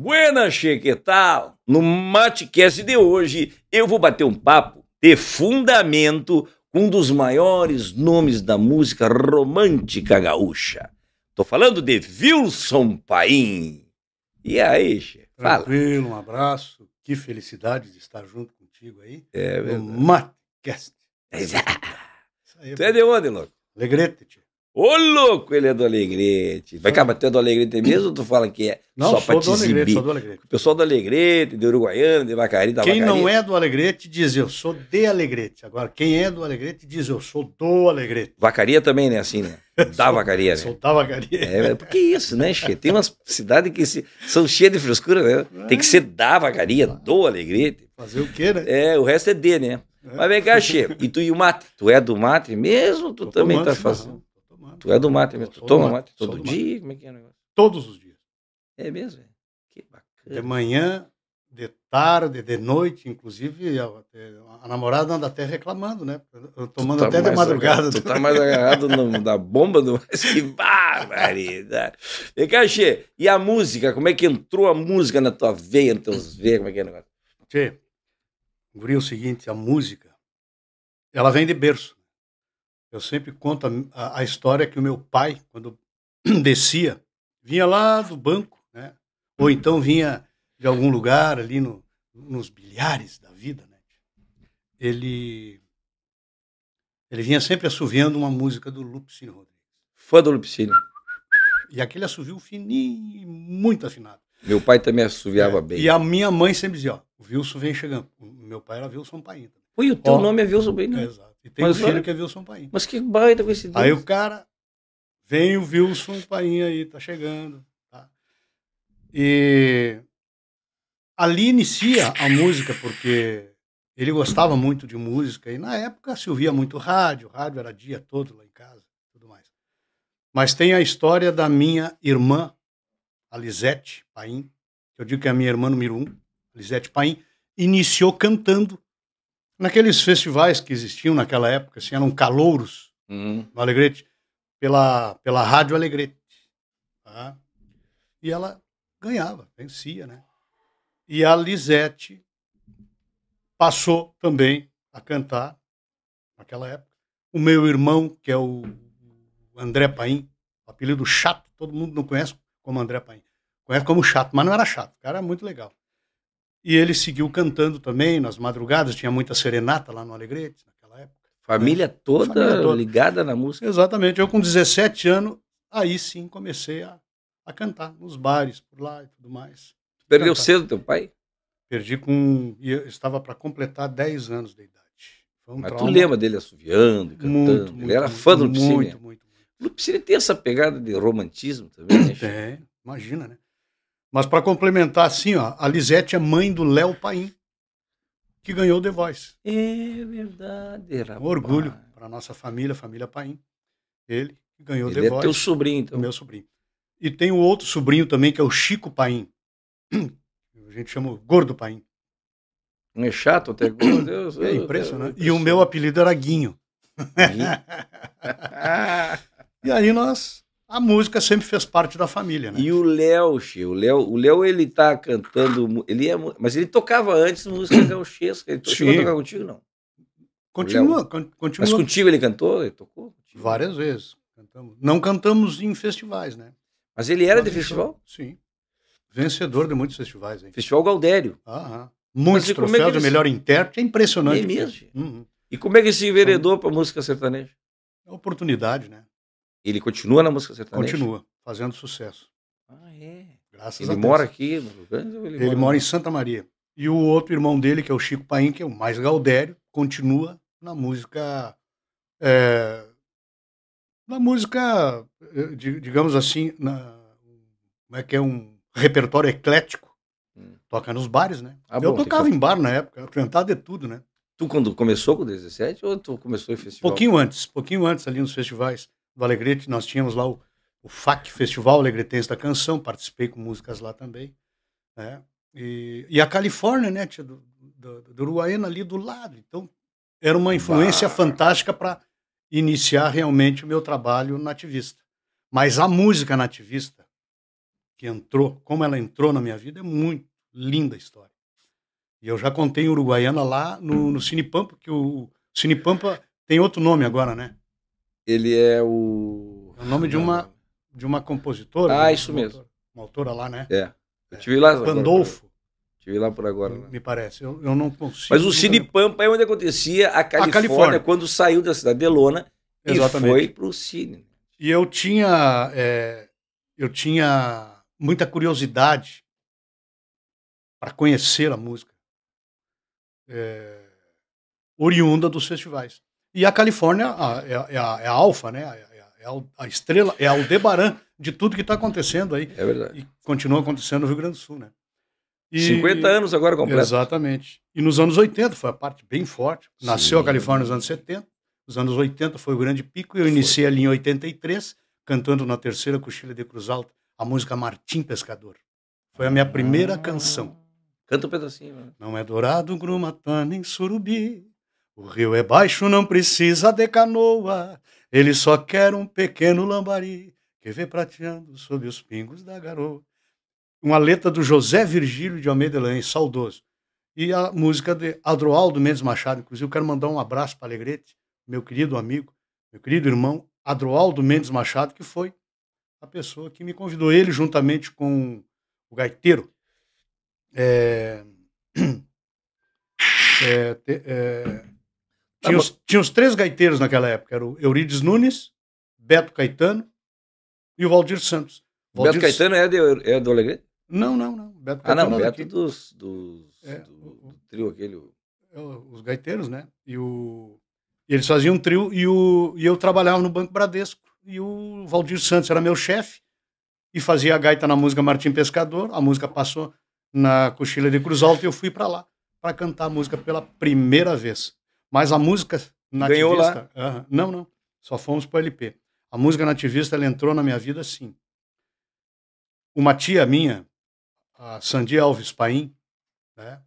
Buenas, che, que tal? No Matecast de hoje, eu vou bater um papo de fundamento com um dos maiores nomes da música romântica gaúcha. Tô falando de Wilson Paim. E aí, che? Fala. Tranquilo, um abraço. Que felicidade de estar junto contigo aí. É no verdade. Matcast. Isso aí, Tu é de onde, louco? Alegrete, tia. Ô, louco, ele é do Alegrete. Vai cá, mas tu é do Alegrete mesmo ou tu fala que é Não, só pra sou te Alegrete, exibir? sou do Alegrete. O pessoal do Alegrete, de Uruguaiana, de Vacaria, da Quem Vacaria. não é do Alegrete diz eu sou de Alegrete. Agora, quem é do Alegrete diz eu sou do Alegrete. Vacaria também, né? Assim, né? Da Vacaria, né? Sou da Vagaria. É, porque isso, né, Che? Tem umas cidades que se- são cheias de frescura, né? Tem que ser da Vacaria, do Alegrete. Fazer o quê, né? É, o resto é D, né? Mas vem cá, Che. E tu e o mate? Tu é do mate mesmo ou tu Tô também tá fazendo? Tu é do mate mesmo? Tu toma mate, sou todo dia? Como é que é o negócio? Todos os dias. É mesmo? Que De bacana. manhã, de tarde, de noite, inclusive a, a namorada anda até reclamando, né? Tomando tá até de mais madrugada. Tu tá mais agarrado no- da bomba do. Mas que barbaridade. Cá, Che. E a música? Como é que entrou a música na tua veia, nos teus veias? Como é que é o negócio? Tchê, guri, é o seguinte, a música, ela vem de berço. Eu sempre conto a, a- história que o meu pai, quando descia, vinha lá do banco, né? Ou então vinha de algum lugar ali no, nos bilhares da vida, né? Ele, ele vinha sempre assoviando uma música do Lupicínio Rodrigues. Fã do Lupicínio. E aquele assovio fininho, muito afinado. Meu pai também assoviava É, bem. E a minha mãe sempre dizia, ó, o Wilson vem chegando. O meu pai era Wilson Paim. Oi, o teu Ó. nome é Wilson bem, né? Exato. E tem Mas um filho que é Wilson Paim. Mas que baita coincidência. Aí o cara, vem o Wilson Paim aí, tá chegando. Tá? E ali inicia a música, porque ele gostava muito de música, e na época se ouvia muito rádio, rádio era dia todo lá em casa, tudo mais. Mas tem a história da minha irmã, a Lisete Paim, que eu digo que é a minha irmã número um, Lisete Paim, iniciou cantando naqueles festivais que existiam naquela época, assim, eram calouros, Uhum. no Alegrete, pela, pela Rádio Alegrete. tá? E ela ganhava, vencia, né? E a Lisete passou também a cantar naquela época. O meu irmão, que é o André Paim, apelido chato, todo mundo não conhece como André Paim. Conhece como chato, mas não era chato, o cara era muito legal. E ele seguiu cantando também nas madrugadas, tinha muita serenata lá no Alegrete naquela época. Família, toda Família toda. ligada na música. Exatamente. Eu, com 17 anos, aí sim comecei a, a cantar nos bares, por lá e tudo mais. Perdeu Cantar. cedo teu pai? Perdi com. eu estava para completar 10 anos de idade. Um Mas tu trauma lembra dele assoviando, cantando. muito, ele muito, era muito, fã do Lupicínio. Muito, muito, O Lupicínio tem essa pegada de romantismo também, né? É, imagina, né? Mas para complementar, assim, ó, a Lisete é mãe do Léo Paim, que ganhou o The Voice. É verdade, Um rapaz. orgulho para nossa família, família Paim. Ele que ganhou Ele The é Voice. teu sobrinho, então. meu sobrinho. E tem o outro sobrinho também, que é o Chico Paim. A gente chama o Gordo Paim. Não é chato até Deus, É impressionante. E o meu apelido era Guinho. E aí nós. A música sempre fez parte da família, né? E o Léo, o Léo, o Léo ele tá cantando, ele é, mas ele tocava antes música gauchesca, ele chegou a tocar contigo não? Continua, con- continua Mas contigo ele cantou, ele tocou? contigo? várias vezes. Cantamos. Não cantamos em festivais, né? Mas ele era de Mas festival? Sim. Vencedor de muitos festivais, hein? Festival Gaudério. Aham. Muitos é troféus de eles- melhor intérprete. É impressionante. É mesmo? Uhum. E como é que ele se enveredou pra música sertaneja? É oportunidade, né? Ele continua na música sertaneja? Continua fazendo sucesso. Ah, é. Graças Ele a Deus. mora aqui no Rio Grande ou Ele mora em Santa Maria. E o outro irmão dele, que é o Chico Paim, que é o mais gaudério, continua na música. é, na música, eh, di- digamos assim, na, como é que é um repertório eclético. Hum. Toca nos bares, né? Ah, eu bom, tocava que- em bar na época, cantava de tudo, né? Tu quando começou com 17 ou tu começou em festival? Pouquinho antes, pouquinho antes ali nos festivais do Alegrete, nós tínhamos lá o, o FAC, Festival Alegretense da Canção, participei com músicas lá também, né? E, e a Califórnia, né, tia, do, do, do Uruguaiana ali do lado, então era uma influência Bah. fantástica para iniciar realmente o meu trabalho nativista. Mas a música nativista, que entrou, como ela entrou na minha vida, é muito linda a história. E eu já contei Uruguaiana lá no, no Cine Pampa, que o Cine Pampa tem outro nome agora, né? Ele é o. É o nome de uma, de uma compositora. Ah, isso uma mesmo. Autora, uma autora lá, né? É. Eu tive lá. agora, Pandolfo, Tive lá por agora. né? me parece. Eu, eu não consigo. Mas o Cine Pampa é onde acontecia a Califórnia, Califórnia. quando saiu da cidade de Lona e Exatamente. foi pro Cine. E eu tinha, é, eu tinha muita curiosidade para conhecer a música é, oriunda dos festivais. E a Califórnia a- é, a- é a, é a alfa, né? É a, é a- a estrela, é a Aldebaran de tudo que está acontecendo aí É verdade. e continua acontecendo no Rio Grande do Sul, né? E- 50 anos agora completo. Exatamente. E nos anos 80 foi a parte bem forte. Nasceu Sim. a Califórnia nos anos 70. Os anos 80 foi o grande pico. Eu iniciei ali em 83, cantando na terceira coxilha de Cruz Alta a música Martim Pescador. Foi a minha primeira Ah. canção. Canta um pedacinho. né? Não é dourado, grumata, nem surubi. O rio é baixo, não precisa de canoa. Ele só quer um pequeno lambari que vê prateando sob os pingos da garoa. Uma letra do José Virgílio de Almeida Lange, saudoso. E a música de Adroaldo Mendes Machado. Inclusive, eu quero mandar um abraço para Alegrete, meu querido amigo, meu querido irmão, Adroaldo Mendes Machado, que foi a pessoa que me convidou. Ele, juntamente com o gaiteiro, é, é, é, tinha, bom. os, tinha os três gaiteiros naquela época. Era o Eurides Nunes, Beto Caetano e o Valdir Santos. Beto Valdir- Caetano é, de, é do Alegrete? Não, não, não. Beto Ah, não, Caetano é Beto dos, dos, É, do, o- do trio aquele. É, Os gaiteiros, né? E, o, eles faziam um trio e, o, e eu trabalhava no Banco Bradesco. E o Valdir Santos era meu chefe e fazia a gaita na música Martim Pescador. A música passou na Cochilha de Cruz Alta e eu fui para lá para cantar a música pela primeira vez. Mas a música Ganhou nativista... Aham, não, não. Só fomos para o LP. A música nativista ela entrou na minha vida assim. Uma tia minha, a Sandy Alves Paim, né?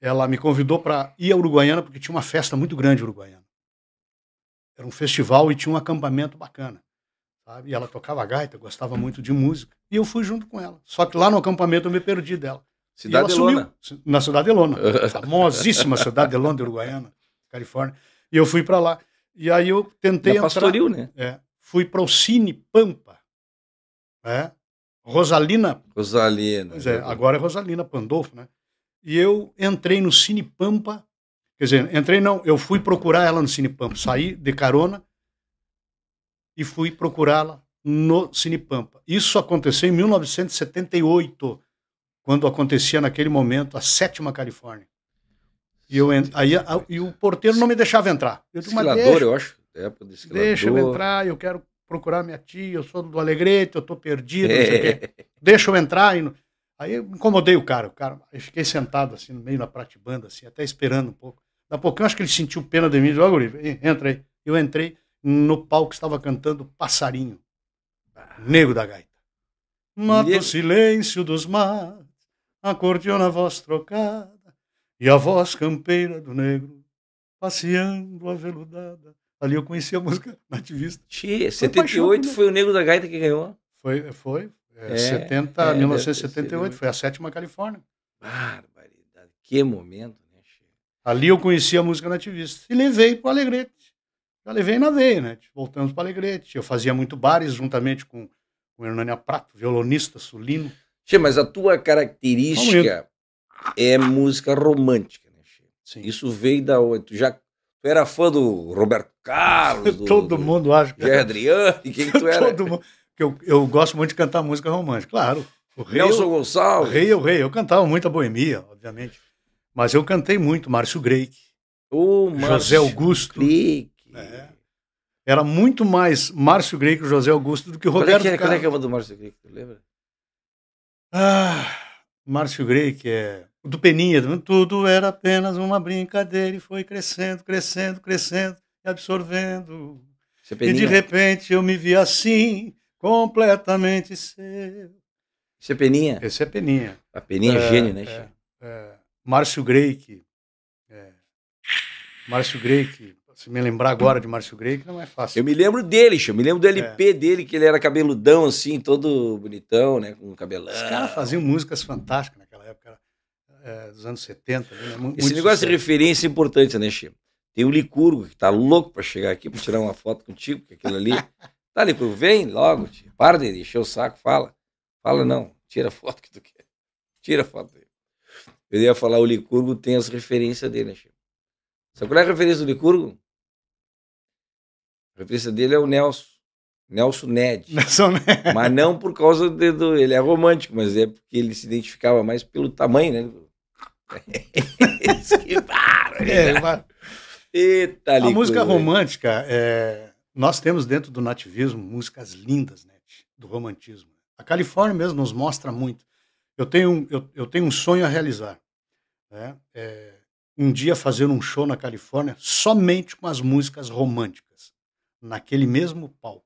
ela me convidou para ir a Uruguaiana porque tinha uma festa muito grande Uruguaiana. Era um festival e tinha um acampamento bacana. Sabe? E ela tocava gaita, gostava muito de música. E eu fui junto com ela. Só que lá no acampamento eu me perdi dela. Cidade de. Lona. Na cidade de Lona. famosíssima cidade de Lona, de Uruguaiana, Califórnia. E eu fui para lá. E aí eu tentei entrar. Pastoril, né? É, fui para o Cine Pampa. É, Rosalina Rosalina. Pois é, agora é Rosalina Pandolfo, né? E eu entrei no Cine Pampa, quer dizer, entrei não, eu fui procurar ela no Cine Pampa, saí de carona e fui procurá-la no Cine Pampa. Isso aconteceu em 1978, quando acontecia naquele momento a sétima Califórnia. E, eu, en- aí, a- e o porteiro não me deixava entrar. Eu disse, Esquilador, deixa, eu acho. É, época esquilador. deixa eu entrar, eu quero procurar minha tia, eu sou do Alegrete, eu estou perdido, não sei o quê É. deixa eu entrar. E Aí eu incomodei o cara, o cara, fiquei sentado assim, no meio da pratibanda, assim, até esperando um pouco. Daqui a pouco eu acho que ele sentiu pena de mim, disse, guri, vem, entra aí. Eu entrei, no palco estava cantando Passarinho, Negro da Gaita. Mata ele- o silêncio dos mares, acordeona a voz trocada, e a voz campeira do negro, passeando aveludada. Ali eu conheci a música nativista. Tchê, Foi paixão, 78 né? foi o Nego da Gaita que ganhou. Foi, foi, é, É, 70, é, deve ter 1978, sido. foi a sétima Califórnia. Barbaridade. Que momento, né, Tchê? Ali eu conheci a música nativista e levei para o Alegrete. Já levei na veia, né? Voltamos para o Alegrete. Eu fazia muito bares juntamente com com o Hernânia Prato, violonista sulino. Tchê, mas a tua característica é música romântica, né? Sim. Isso veio da onde? Tu já tu era fã do Roberto Carlos, do, Todo do mundo acha que Adriano, e quem que tu era? Todo mundo. Eu, eu gosto muito de cantar música romântica, claro. O rei, Nelson o Gonçalves. rei é o rei. Eu cantava muita boemia, obviamente. Mas eu cantei muito Márcio Greik, Ô, José Márcio Augusto. Crick. É. Era muito mais Márcio Greik o José Augusto do que o Qual é Roberto que é, qual é Carlos. que é uma do Márcio Crick? Tu lembra? Ah, Márcio que é o do Peninha, tudo era apenas uma brincadeira e foi crescendo, crescendo, crescendo e absorvendo. Você E de repente eu me vi assim, completamente seu. Você Peninha? Esse é Peninha. A Peninha é, É, gênio, né, é. É, Márcio que. é, Márcio que se me lembrar agora de Márcio que não é fácil. Eu me lembro dele, eu me lembro do LP é. dele, que ele era cabeludão, assim, todo bonitão, né? Com cabelão. Os caras faziam músicas fantásticas época, é, dos anos 70. Né? Muito Esse negócio sucesso. de referência é importante, né, Chico? Tem o Licurgo, que tá louco para chegar aqui para tirar uma foto contigo, porque aquilo ali. Tá, Licurgo, vem logo, tio. para de encher o saco, fala. Fala não, tira a foto que tu quer. Tira a foto dele. Eu ia falar, o Licurgo tem as referências dele, né, Chico? Sabe qual é a referência do Licurgo? A referência dele é o Nelson. Nelson Ned. Nelson Ned. Mas não por causa do. Ele é romântico, mas é porque ele se identificava mais pelo tamanho, né? É, mas... Eita, A música romântica, é... nós temos dentro do nativismo músicas lindas, né? Do romantismo. A Califórnia mesmo nos mostra muito. Eu tenho, eu, eu tenho um sonho a realizar. Né? É, um dia fazer um show na Califórnia somente com as músicas românticas naquele mesmo palco.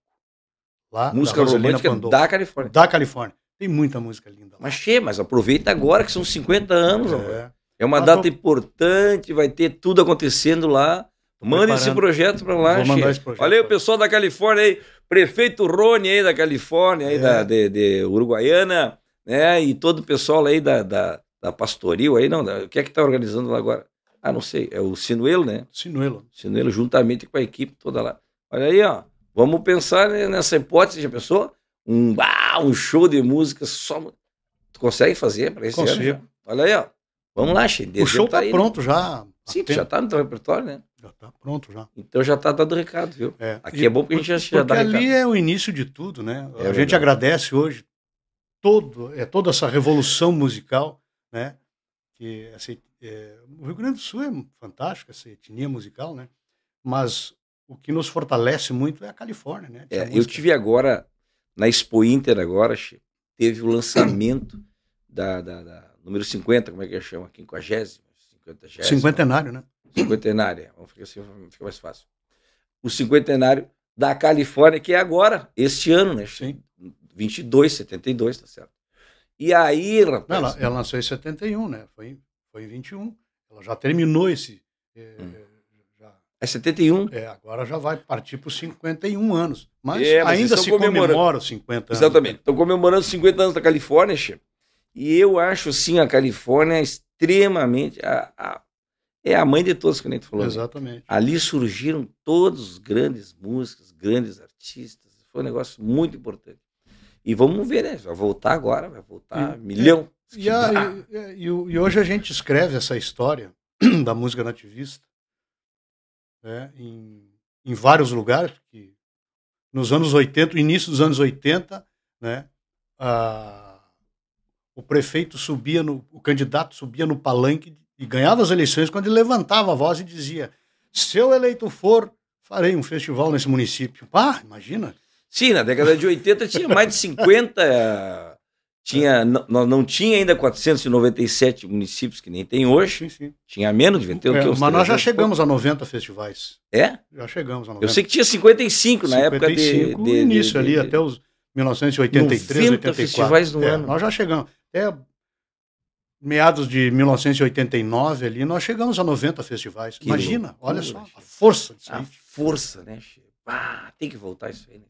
Lá música romântica Pandolfo, da Califórnia. Da Califórnia. Tem muita música linda. Lá. Mas che, mas aproveita agora que são 50 anos. É, é uma mas data tô... importante, vai ter tudo acontecendo lá. Manda esse projeto para lá, Vou mandar esse projeto Olha aí o pessoal da Califórnia aí, prefeito Rony aí da Califórnia, aí é. da, de, de, Uruguaiana, né? E todo o pessoal aí da, da, da Pastoril aí, não, da, o que é que tá organizando lá agora? Ah, não sei, é o Sinuelo, né? Sinuelo. Sinuelo, juntamente com a equipe toda lá. Olha aí, ó. Vamos pensar nessa hipótese, já pensou? Um, ah, um show de música só. Tu consegue fazer para esse Consigo. ano? Olha aí, ó. Vamos lá, Xê. O show tá, tá pronto já. Sim, já tá no teu repertório, né? Já tá pronto já. Então já tá dando recado, viu? É. Aqui e, é bom porque a gente já, já dá ali recado. é o início de tudo, né? É a verdade. gente agradece hoje todo, é, toda essa revolução musical, né? Que essa, é, o Rio Grande do Sul é fantástico, essa etnia musical, né? Mas o que nos fortalece muito é a Califórnia, né? É, eu tive agora, na Expo Inter agora, teve o lançamento da, da, da, número 50, como é que chama? 50, 50 Cinquentenário, né? Cinquentenário, é, vamos ficar assim, fica mais fácil. O cinquentenário da Califórnia, que é agora, este ano, né? Sim. 22, 72, tá certo. E aí, rapaz... Ela, ela lançou em 71, né? Foi, foi em 21. Ela já terminou esse... É, hum é 71? É, agora já vai partir para os 51 anos. Mas, é, mas ainda se comemora os 50 anos. Exatamente. Estão comemorando os 50 anos da Califórnia, che. E eu acho, sim, a Califórnia extremamente. A, a, é a mãe de todos, que a gente falou. Né? Exatamente. Né? Ali surgiram todos os grandes músicos, grandes artistas. Foi um negócio muito importante. E vamos ver, né? Vai voltar agora, vai voltar e, milhão. É, e, a, e, e hoje a gente escreve essa história da música nativista né, em, em vários lugares, que nos anos 80, início dos anos 80, né, a, o prefeito subia, no, o candidato subia no palanque e ganhava as eleições quando ele levantava a voz e dizia: se eu eleito for, farei um festival nesse município. Ah, imagina. Sim, na década de 80 tinha mais de 50 tinha, não, não tinha ainda 497 municípios, que nem tem hoje. Sim, sim. Tinha menos, devia ter é, o que? Mas nós já chegamos a 90 festivais. É? Já chegamos a 90. Eu sei que tinha 55 na 55, época de, de, de início de, ali, até os 1983, 84. festivais no é, ano. Nós já chegamos. Até meados de 1989 ali, nós chegamos a 90 festivais. Que Imagina, loucura, olha só, a força disso A força, né, Ah, tem que voltar isso aí, né?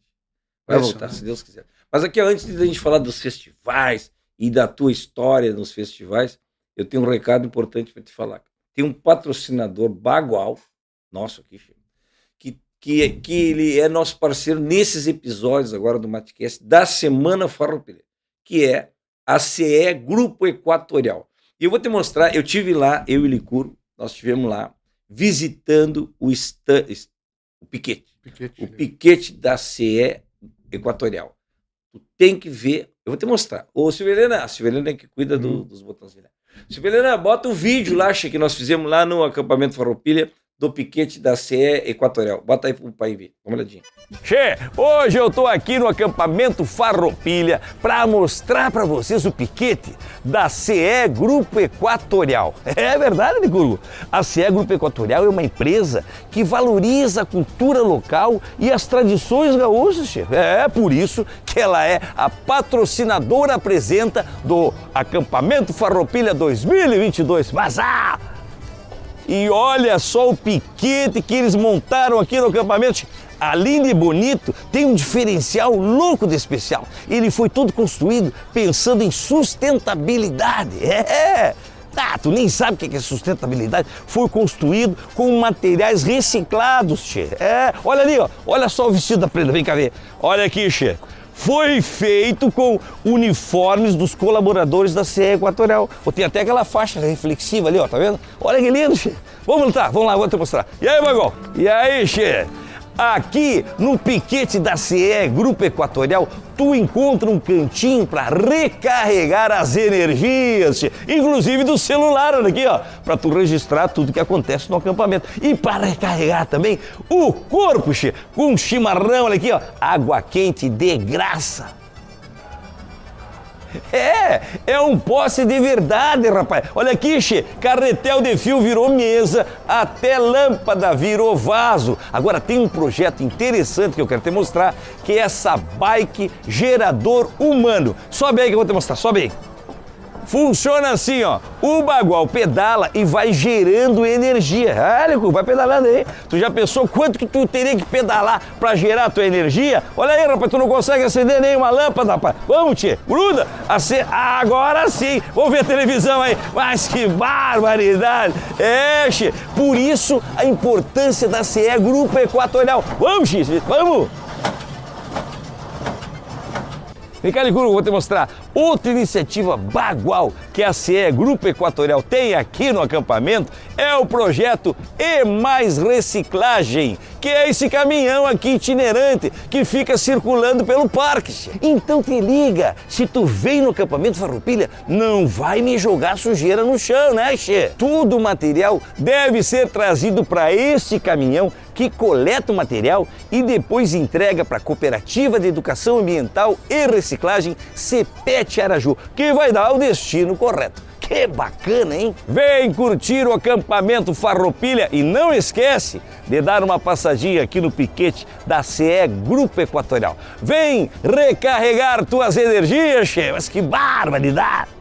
Vai voltar, né? se Deus quiser. Mas aqui, antes de a gente falar dos festivais e da tua história nos festivais, eu tenho um recado importante para te falar. Tem um patrocinador bagual, nosso aqui, que, que, que ele é nosso parceiro nesses episódios agora do Matcast da Semana Farroupilha, que é a CE Grupo Equatorial. E eu vou te mostrar, eu tive lá, eu e Licuro, nós estivemos lá visitando o, stand, o piquete, piquete, o piquete da CE Equatorial. Tu tem que ver. Eu vou te mostrar. Ô, Silvelena, a Silvelena é que cuida do, uhum. dos. Né? Silvelena, bota o vídeo lá, que nós fizemos lá no acampamento Farroupilha do piquete da CE Equatorial. Bota aí pro pai ver. Dá uma olhadinha. Che, hoje eu tô aqui no acampamento Farroupilha para mostrar para vocês o piquete da CE Grupo Equatorial. É verdade, Nicurgo? A CE Grupo Equatorial é uma empresa que valoriza a cultura local e as tradições gaúchas, che. É por isso que ela é a patrocinadora apresenta do acampamento Farroupilha 2022. Mas ah, E olha só o piquete que eles montaram aqui no acampamento. Além de bonito, tem um diferencial louco de especial. Ele foi todo construído pensando em sustentabilidade. É! Ah, tu nem sabe o que é sustentabilidade. Foi construído com materiais reciclados, che. É, olha ali, ó. Olha só o vestido da prenda, vem cá ver. Olha aqui, che. Foi feito com uniformes dos colaboradores da CE Equatorial. Tem até aquela faixa reflexiva ali, ó, tá vendo? Olha que lindo, che. Vamos lutar, vamos lá, vou te mostrar. E aí, Bagol? E aí, che? Aqui no piquete da CE Grupo Equatorial, tu encontra um cantinho para recarregar as energias, inclusive do celular, olha aqui, ó, para tu registrar tudo que acontece no acampamento. E para recarregar também o corpo, che, com chimarrão, olha aqui, ó, água quente de graça. É, é um poste de verdade, rapaz. Olha aqui, che, carretel de fio virou mesa, até lâmpada virou vaso. Agora tem um projeto interessante que eu quero te mostrar, que é essa bike gerador humano. Sobe aí que eu vou te mostrar, sobe aí. Funciona assim, ó. O bagual pedala e vai gerando energia. Olha, vai pedalando aí. Tu já pensou quanto que tu teria que pedalar para gerar tua energia? Olha aí, rapaz, tu não consegue acender nenhuma lâmpada, rapaz. Vamos, tio, gruda. Ace... Agora sim. Vamos ver a televisão aí. Mas que barbaridade. É, tio. Por isso a importância da CE Grupo Equatorial. Vamos, X, vamos. Vem cá, Licuru, vou te mostrar outra iniciativa bagual que a CE Grupo Equatorial tem aqui no acampamento é o projeto E Mais Reciclagem, que é esse caminhão aqui itinerante que fica circulando pelo parque. Então te liga, se tu vem no acampamento Farroupilha, não vai me jogar sujeira no chão, né, Che? Todo o material deve ser trazido para este caminhão que coleta o material e depois entrega para a Cooperativa de Educação Ambiental e Reciclagem CPET Araju, que vai dar o destino correto. Que bacana, hein? Vem curtir o acampamento Farroupilha e não esquece de dar uma passadinha aqui no piquete da CE Grupo Equatorial. Vem recarregar tuas energias, che, mas que barbaridade!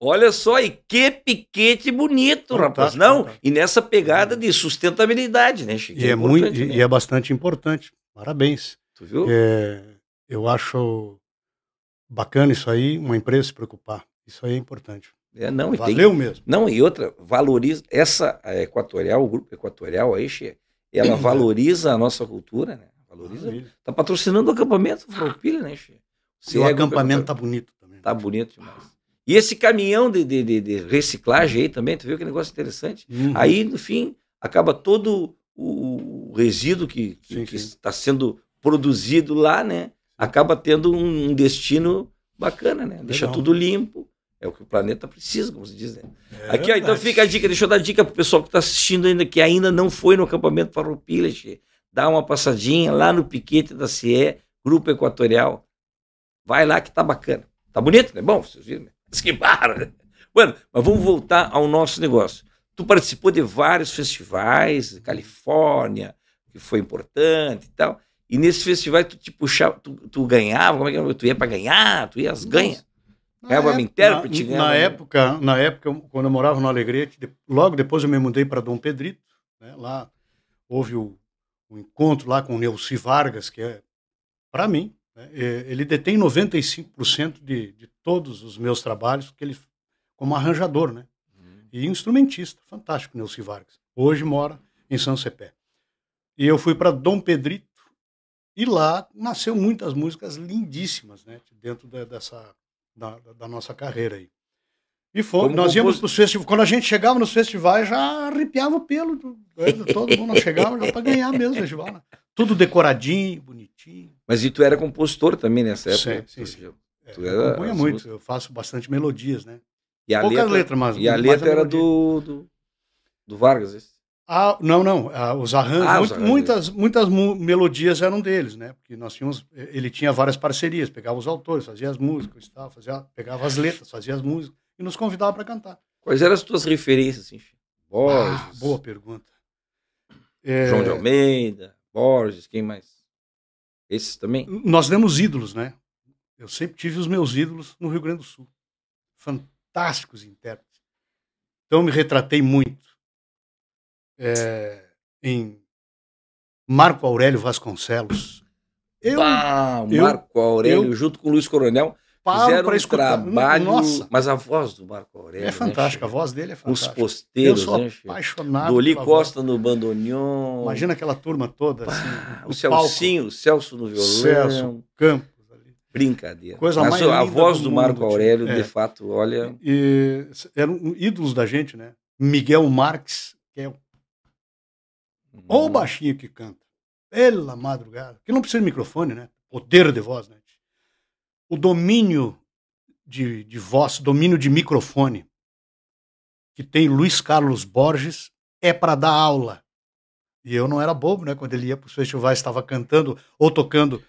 Olha só, e que piquete bonito, rapaz. Não, e nessa pegada de sustentabilidade, né, Chico? E é, é muito, né? e é bastante importante. Parabéns. Tu viu? É, eu acho bacana isso aí, uma empresa se preocupar. Isso aí é importante. É, não, Valeu tem, mesmo. Não, e outra, valoriza. Essa Equatorial, o grupo Equatorial aí, Che, ela valoriza a nossa cultura, né? Valoriza. Tá patrocinando o acampamento Farroupilha, né, Che? o é acampamento tá bonito também. Tá bonito demais. E esse caminhão de, de, de, de, reciclagem aí também, tu viu que negócio interessante? Uhum. Aí, no fim, acaba todo o, o resíduo que, está sendo produzido lá, né? Acaba tendo um, destino bacana, né? Deixa Legal. tudo limpo. É o que o planeta precisa, como se diz. Né? É Aqui, ó, então fica a dica, deixa eu dar dica pro pessoal que está assistindo ainda, que ainda não foi no acampamento Farroupilha, dá uma passadinha lá no piquete da CIE, Grupo Equatorial. Vai lá que tá bacana. Tá bonito, né? Bom, vocês viram, né? que barra. Bueno, mas vamos voltar ao nosso negócio. Tu participou de vários festivais, Califórnia, que foi importante e tal. E nesse festival tu te puxava, tu, tu ganhava, como é que Tu ia para ganhar, tu ias ganha. Ganhava uma intérprete, na, na época, na época, quando eu morava no Alegrete, logo depois eu me mudei para Dom Pedrito, né? Lá houve o, o encontro lá com o Neuci Vargas, que é para mim né? Ele detém 95% de, de todos os meus trabalhos que ele, como arranjador, né? Uhum. E instrumentista, fantástico, Nelson Vargas. Hoje mora em São Cepé. E eu fui para Dom Pedrito e lá nasceu muitas músicas lindíssimas, né? Dentro da, dessa da, da, nossa carreira aí. E foi, nós íamos para os festivais. Quando a gente chegava nos festivais, já arrepiava o pelo do, do todo mundo. chegava já para ganhar mesmo o festival. Né? Tudo decoradinho, bonitinho. Mas e tu era compositor também nessa época? Sim, sim. sim. Tu é, era, compunha muito, eu faço bastante melodias, né? E a Poucas letra, letras, mas. E a letra era do, do, do Vargas, esse? Ah, não, não. Ah, os arranjos, ah, muito, muitas, muitas melodias eram deles, né? Porque nós tínhamos, ele tinha várias parcerias, pegava os autores, fazia as músicas e tal, fazia, pegava as letras, fazia as músicas e nos convidava para cantar. Quais eram as tuas referências, assim? Borges. Ah, boa pergunta. É... João de Almeida. Borges, quem mais? Esses também? Nós temos ídolos, né? Eu sempre tive os meus ídolos no Rio Grande do Sul. Fantásticos intérpretes. Então, eu me retratei muito é, em Marco Aurélio Vasconcelos. Eu, ah, o Marco Aurélio, eu, junto com o Luiz Coronel, fizeram um escutar. trabalho. Nossa. Mas a voz do Marco Aurélio. É fantástica, né, a voz dele é fantástica. Os posteiros, eu sou né, apaixonado. Doli Costa no bandoneon. Imagina aquela turma toda. Assim, o Celcinho, o Celso no violão. Celso, Campos. Brincadeira. Coisa Mas mais a voz do, do Marco mundo, Aurélio, é. de fato, olha. E, eram ídolos da gente, né? Miguel Marques, que é o hum. o baixinho que canta. Pela madrugada. Que não precisa de microfone, né? Poder de voz, né? O domínio de, de voz, domínio de microfone que tem Luiz Carlos Borges é para dar aula. E eu não era bobo, né? Quando ele ia para os festivais, estava cantando ou tocando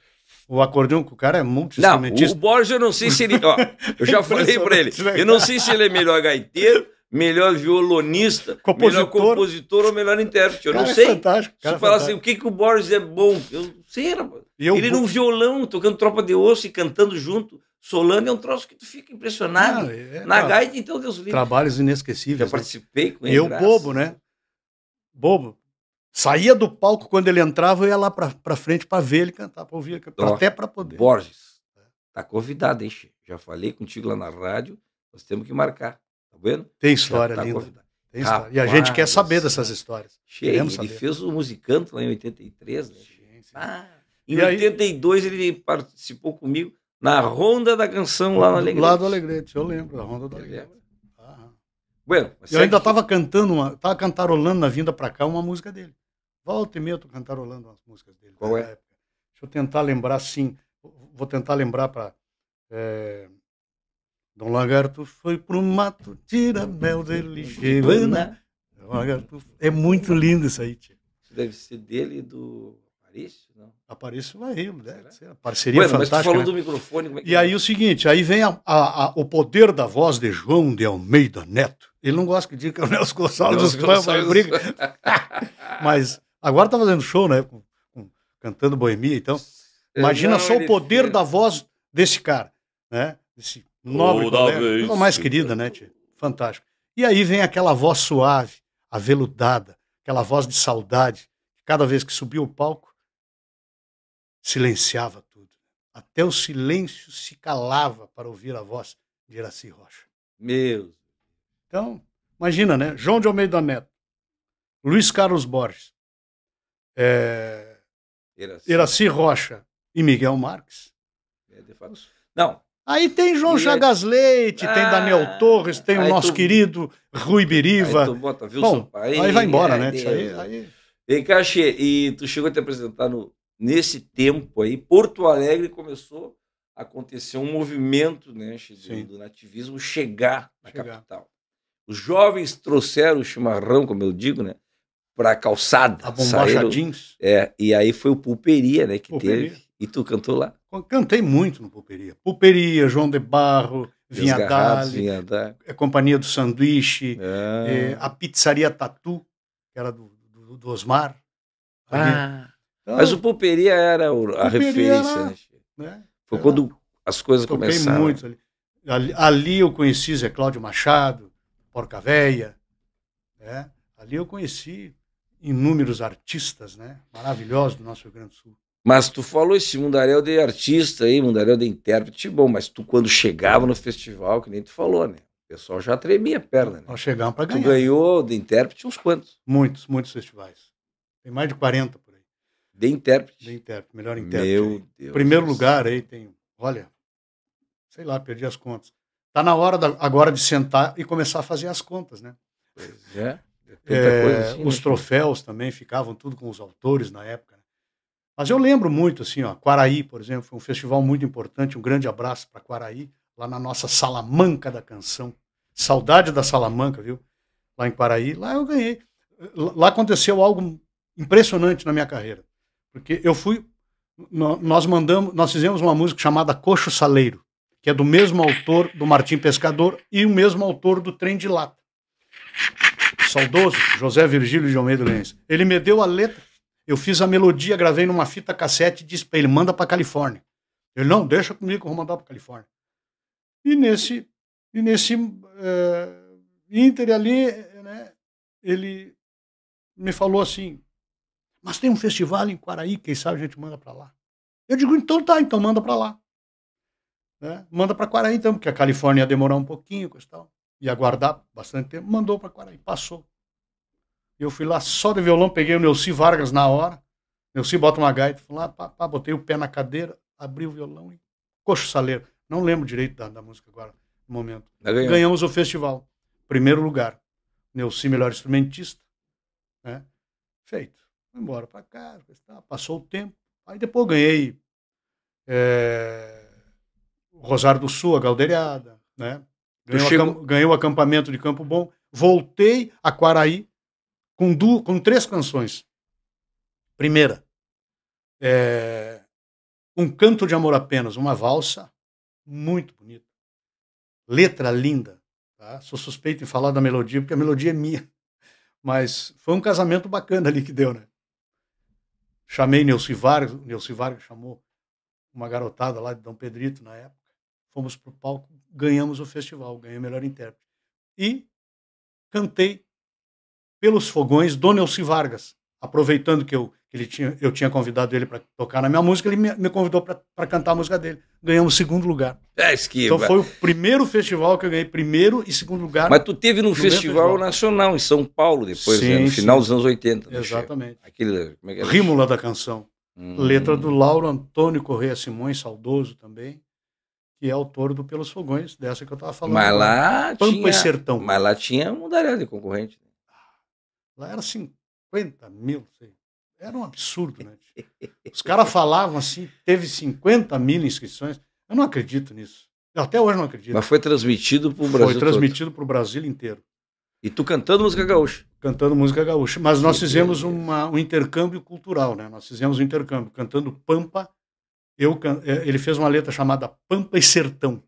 o acordeão, que o cara é muito Não, o Borges eu não sei se ele... Ó, eu já falei para ele, eu não sei se ele é melhor gaiteiro, melhor violonista, compositor. melhor compositor ou melhor intérprete. Eu cara não sei. É fantástico, se falar assim, o que, que o Borges é bom, eu não sei, rapaz. Ele num violão, tocando tropa de osso e cantando junto. Solano é um troço que tu fica impressionado. Não, é, Na gaita, então, Deus livre. Trabalhos inesquecíveis. Já né? participei com ele. Eu, graças. bobo, né? Bobo. Saía do palco quando ele entrava, eu ia lá pra, pra frente para ver ele cantar, para ouvir, pra, até para poder. Borges, tá convidado, hein? Já falei contigo lá na rádio, nós temos que marcar, vendo? Tem história tá linda. Tem história. Rapaz, e a gente quer saber dessas histórias. Cheio, ele saber. fez o Musicanto lá em 83, né? Sim, sim. Ah, em e 82 aí... ele participou comigo na Ronda da Canção lá no Alegrete. Lá do Alegrete, eu lembro, da Ronda do Alegrete. Ah. Bueno, eu ainda estava cantando, uma, tava cantarolando na vinda para cá uma música dele. Volta e meia eu tô cantarolando as músicas dele. Qual é? Época. Deixa eu tentar lembrar, sim. Vou tentar lembrar para... É... Dom Lagarto foi pro mato, tira mel dele, chegana. É muito lindo isso aí, tia. Isso deve ser dele e do Aparício? Não. Aparício vai deve ser. Parceria bueno, fantástica. Mas tu falou né? do microfone. É e aí é? o seguinte, aí vem a, a, a, o poder da voz de João de Almeida Neto. Ele não gosta que diga que é o Nelson Gonçalves dos briga. mas agora tá fazendo show, né? Com, com, cantando boemia, então. Imagina não, só o poder da voz desse cara, né? Desse nobre colega. mais querida, né, tia? Fantástico. E aí vem aquela voz suave, aveludada, aquela voz de saudade. Cada vez que subiu o palco, silenciava tudo. Até o silêncio se calava para ouvir a voz de Iraci Rocha. Meu. Então, imagina, né? João de Almeida Neto, Luiz Carlos Borges, é... Iraci. Iraci Rocha e Miguel Marques. É, Não. Aí tem João e Chagas Leite, ah, tem Daniel Torres, tem o nosso tu... querido Rui Biriva. Aí tu bota Wilson Bom, aí vai embora, né? Aí, aí... Vem cá, Xê, e tu chegou a te apresentar no, nesse tempo aí, Porto Alegre começou a acontecer um movimento né, do, do nativismo chegar na chegar. capital. Os jovens trouxeram o chimarrão, como eu digo, né, para a calçada. A bombacha jeans. É, e aí foi o Pulperia, né, que Pulperia. teve. E tu cantou lá? Cantei muito no Pulperia. Pulperia, João de Barro, Vinha Dali, a Companhia do Sanduíche, ah. é, a Pizzaria Tatu, que era do, do, do Osmar. Ah. Então, Mas o Pulperia era a Pulperia referência, era, né? Foi era, quando as coisas começaram. muito ali. ali. ali. eu conheci Zé Cláudio Machado, Porca Véia, né? Ali eu conheci inúmeros artistas, né? Maravilhosos do nosso Rio Grande do Sul. Mas tu falou esse mundaréu de artista aí, mundaréu de intérprete, bom, mas tu quando chegava no festival, que nem tu falou, né? O pessoal já tremia a perna, né? Nós chegamos para ganhar. Tu ganhou de intérprete uns quantos? Muitos, muitos festivais. Tem mais de 40 de intérprete. De intérprete, melhor intérprete. Meu Deus. Primeiro Deus. lugar aí tem, olha, sei lá, perdi as contas. Tá na hora da, agora de sentar e começar a fazer as contas, né? Pois é. é assim, os né? troféus também ficavam tudo com os autores na época. Mas eu lembro muito, assim, ó, Quaraí, por exemplo, foi um festival muito importante. Um grande abraço para Quaraí, lá na nossa Salamanca da Canção. Saudade da Salamanca, viu? Lá em Quaraí. Lá eu ganhei. Lá aconteceu algo impressionante na minha carreira. Porque eu fui. Nós mandamos, nós fizemos uma música chamada Coxo Saleiro, que é do mesmo autor do Martim Pescador e o mesmo autor do Trem de Lata. Saudoso, José Virgílio de Almeida Lenz. Ele me deu a letra, eu fiz a melodia, gravei numa fita cassete e disse para ele: manda para Califórnia. Ele, não, deixa comigo vou mandar para Califórnia. E nesse, e nesse é, Inter ali, né, ele me falou assim, mas tem um festival em Quaraí, quem sabe a gente manda para lá. Eu digo, então tá, então manda para lá. Né? Manda para Quaraí então, porque a Califórnia ia demorar um pouquinho, tal. ia aguardar bastante tempo, mandou para Quaraí, passou. Eu fui lá só de violão, peguei o Neuci Vargas na hora. Neuci bota uma gaita, fui lá, pá, pá, botei o pé na cadeira, abri o violão e coxo saleiro. Não lembro direito da, da música agora, no momento. Ganhamos o festival. Primeiro lugar. Neuci, melhor instrumentista. Né? Feito. Fui embora para casa, passou o tempo. Aí depois ganhei é, Rosário do Sul, a Galderiada, né? Ganhei, chego... ganhei o acampamento de Campo Bom. Voltei a Quaraí, com, com três canções. Primeira, é, Um Canto de Amor Apenas, uma valsa muito bonita. Letra linda. Tá? Sou suspeito em falar da melodia, porque a melodia é minha. Mas foi um casamento bacana ali que deu, né? Chamei Neuci Vargas, Neuci Vargas chamou uma garotada lá de Dom Pedrito na época. Fomos para o palco, ganhamos o festival, ganhei o melhor intérprete. E cantei pelos fogões do Nelson Vargas. Aproveitando que eu, ele tinha, eu tinha convidado ele para tocar na minha música, ele me, me convidou para cantar a música dele. Ganhamos segundo lugar. É, esquiva. Então foi o primeiro festival que eu ganhei primeiro e segundo lugar. Mas tu teve no, no festival, festival, Nacional em São Paulo depois, sim, né? no final sim. dos anos 80. Né, Exatamente. Aquele, é Rímula da canção. Hum. Letra do Lauro Antônio Correia Simões, saudoso também que é autor do Pelos Fogões, dessa que eu estava falando. Mas lá Pampa tinha, e Sertão. Mas lá tinha um de concorrente. Lá era 50 mil, sei. Era um absurdo, né? Os caras falavam assim, teve 50 mil inscrições. Eu não acredito nisso. Eu até hoje não acredito. Mas foi transmitido para o Brasil Foi transmitido para o Brasil inteiro. E tu cantando música gaúcha? Cantando música gaúcha. Mas nós fizemos uma, um intercâmbio cultural, né? Nós fizemos um intercâmbio, cantando Pampa. Eu, é, ele fez uma letra chamada Pampa e Sertão.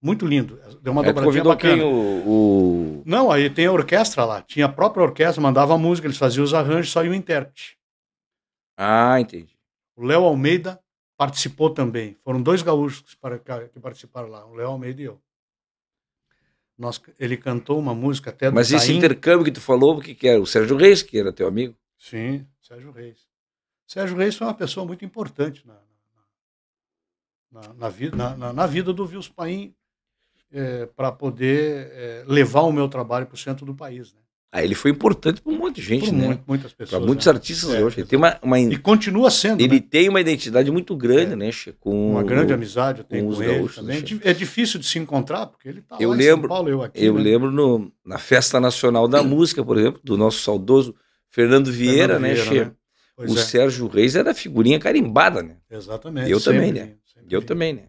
Muito lindo. Deu uma é, dobradinha bacana. Quem, o, o, Não, aí tem a orquestra lá. Tinha a própria orquestra, mandava a música, eles faziam os arranjos, só ia o intérprete. Ah, entendi. O Léo Almeida participou também. Foram dois gaúchos que participaram lá, o Léo Almeida e eu. Nós, ele cantou uma música até do Mas esse intercâmbio que tu falou, o que, que era? O Sérgio Reis, que era teu amigo? Sim, Sérgio Reis. Sérgio Reis foi uma pessoa muito importante na, na, na, na vida, na, na, vida do Vils Paim é, para poder é, levar o meu trabalho para o centro do país. Né? Ah, ele foi importante para um monte de gente, né? Muito, muitas pessoas. Para muitos né? artistas é, hoje. Ele tem uma, uma, E continua sendo. Ele né? tem uma identidade muito grande, é. né, com Uma grande amizade eu tenho com, com ele gaúchos, também. Né, é difícil de se encontrar, porque ele está lá lembro, em São Paulo, eu aqui. Eu né? lembro no, na Festa Nacional da Música, por exemplo, do nosso saudoso Fernando Vieira, Fernando né, Vieira, né? o é. Sérgio Reis era figurinha carimbada, né? Exatamente. Eu sempre, também, né? Eu também, né?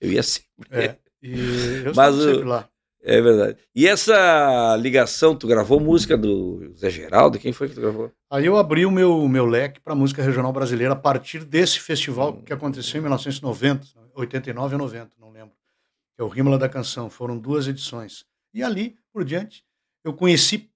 eu ia sempre. É. E eu Mas, sempre lá. É verdade. E essa ligação, tu gravou música do Zé Geraldo? Quem foi que tu gravou? Aí eu abri o meu, meu leque para música regional brasileira a partir desse festival hum. que aconteceu em 1990, 89 e 90, não lembro. Que é o Rímula da Canção. Foram duas edições. E ali, por diante, eu conheci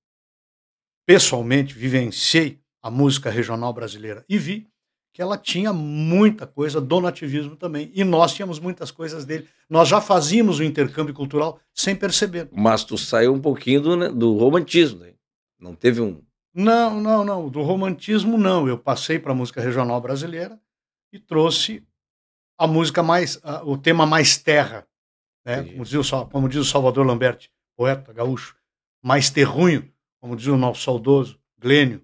pessoalmente, vivenciei a música regional brasileira e vi que ela tinha muita coisa do nativismo também. E nós tínhamos muitas coisas dele. Nós já fazíamos o intercâmbio cultural sem perceber. Mas tu saiu um pouquinho do, né, do romantismo, né? Não teve um. Não, não, não. Do romantismo, não. Eu passei para a música regional brasileira e trouxe a música mais. A, o tema mais terra. Né? Como, diz o, como diz o Salvador Lambert, poeta gaúcho. Mais terrunho, como diz o nosso saudoso Glênio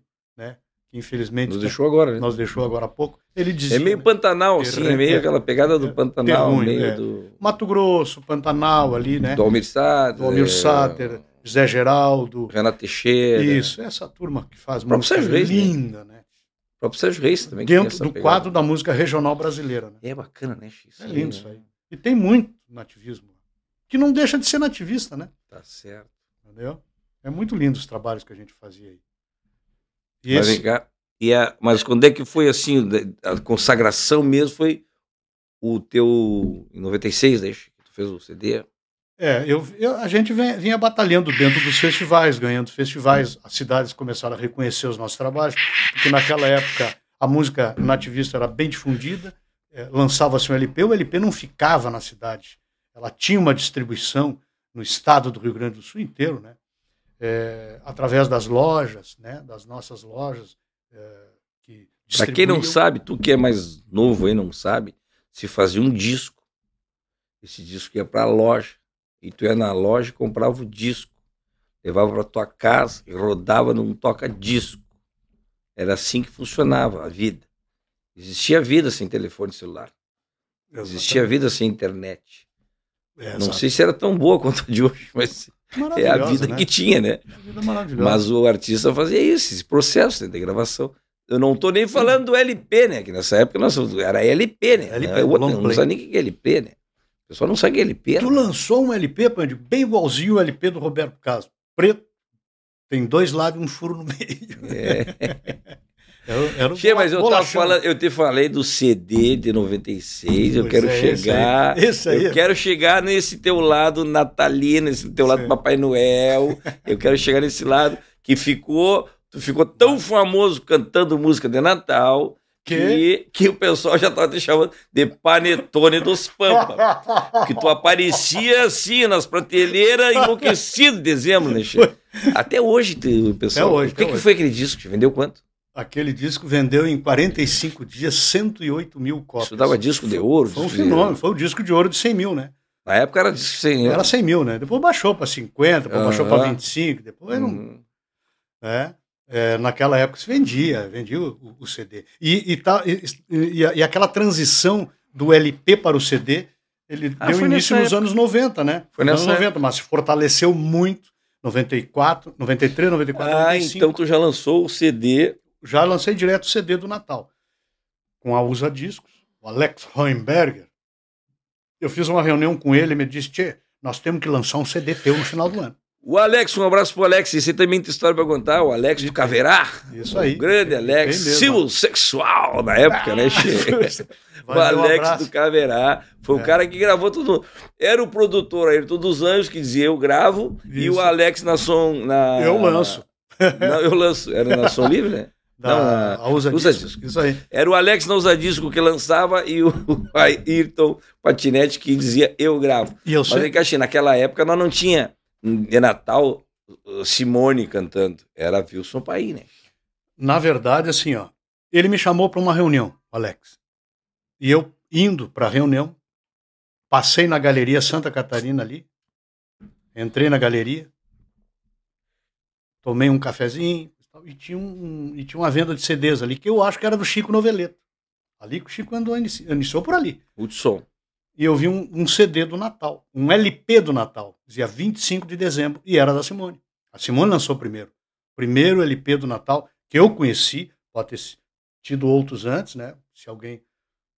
que infelizmente nos deixou agora, né? Nos deixou agora há pouco. Ele dizia, é meio Pantanal, assim, é meio aquela pegada do é, Pantanal, ruim, meio é. do Mato Grosso, Pantanal ali, né? Do Almir Sater, do Almir Sater, José Geraldo, Renato Teixeira. Isso, essa turma que faz música Reis, né? linda, né? O próprio Sérgio Reis também. Dentro do pegada. quadro da música regional brasileira. Né? É bacana, né? Isso é lindo isso aí. E tem muito nativismo. Que não deixa de ser nativista, né? Tá certo. Entendeu? É muito lindo os trabalhos que a gente fazia aí. E Mas esse... vem cá, e a, mas quando é que foi assim, a consagração mesmo foi o teu, em 96, né, que tu fez o CD? É, eu, eu, a gente vinha, vinha, batalhando dentro dos festivais, ganhando festivais, as cidades começaram a reconhecer os nossos trabalhos, porque naquela época a música nativista era bem difundida, é, lançava-se um LP, o LP não ficava na cidade, ela tinha uma distribuição no estado do Rio Grande do Sul inteiro, né? É, através das lojas, né? Das nossas lojas. É, que Para quem não sabe, tu que é mais novo aí não sabe, se fazia um disco. Esse disco ia para a loja. E tu ia na loja e comprava o disco. Levava para tua casa e rodava num toca-disco. Era assim que funcionava a vida. Existia vida sem telefone celular. Exatamente. Existia vida sem internet. É, não sei se era tão boa quanto a de hoje, mas é a vida né? que tinha, né? vida mas o artista fazia isso, esse processo de gravação. Eu não estou nem falando do LP, né? Que nessa época nós, era LP, né? LP, não, eu, não, sabe nem o que é LP, né? O pessoal não sabe o que é LP. Tu né? lançou um LP, Pandy, bem igualzinho o LP do Roberto Carlos. Preto, tem dois lados e um furo no meio. É. Era, era che, mas eu, tava falando, eu te falei do CD de 96, eu quero é, chegar. Esse aí, esse aí. Eu quero chegar nesse teu lado natalino, nesse teu lado Papai Noel. eu quero chegar nesse lado que ficou. Tu ficou tão famoso cantando música de Natal que, que o pessoal já estava te chamando de panetone dos Pampa. que tu aparecia assim nas prateleiras enlouquecido em dezembro, né, che? Até hoje, o pessoal. Até hoje, o que, que foi aquele disco? Vendeu quanto? Aquele disco vendeu em 45 dias 108 mil cópias. Isso dava disco de ouro? Foi um fenômeno, foi o disco de ouro de 100 mil, né? Na época era disco de 100 mil. Era 100 mil, né? Depois baixou para 50, depois uhum. baixou para 25, depois uhum. não. É, é, naquela época se vendia, vendia o, o CD. E, e, tá, e, e, e, aquela transição do LP para o CD, ele ah, deu início nos época. anos 90, né? Foi nos anos 90, época. mas se fortaleceu muito. 94, 93, 94, ah, 95. então tu já lançou o CD já lancei direto o CD do Natal, com a Usa Discos, o Alex Hohenberger. Eu fiz uma reunião com ele e me disse, Tchê, nós temos que lançar um CD teu no final do ano. O Alex, um abraço pro Alex. Você também tem história para contar, o Alex do Caverá. Isso aí. O grande Alex, símbolo sexual na época, né, Che? o Alex um do Caverá foi é. o cara que gravou tudo. Era o produtor aí, todos os anos que dizia eu gravo Isso. e o Alex na som. Na... Eu lanço. Não, eu lanço. Era na som livre, né? Da, não, a. Isso aí. Era o Alex na Usa Disco que lançava e o Ayrton Patinete que dizia eu gravo. E eu Mas sei. Mas naquela época nós não tinha de Natal Simone cantando. Era Wilson Paim, né? Na verdade, assim, ó. Ele me chamou para uma reunião, Alex. E eu indo para a reunião, passei na galeria Santa Catarina ali, entrei na galeria, tomei um cafezinho, e tinha, um, e tinha uma venda de CDs ali, que eu acho que era do Chico Noveleto. Ali que o Chico andou, iniciou por ali. Hudson. E eu vi um, um, CD do Natal, um LP do Natal, dizia 25 de dezembro, e era da Simone. A Simone lançou primeiro. Primeiro LP do Natal que eu conheci, pode ter tido outros antes, né? Se alguém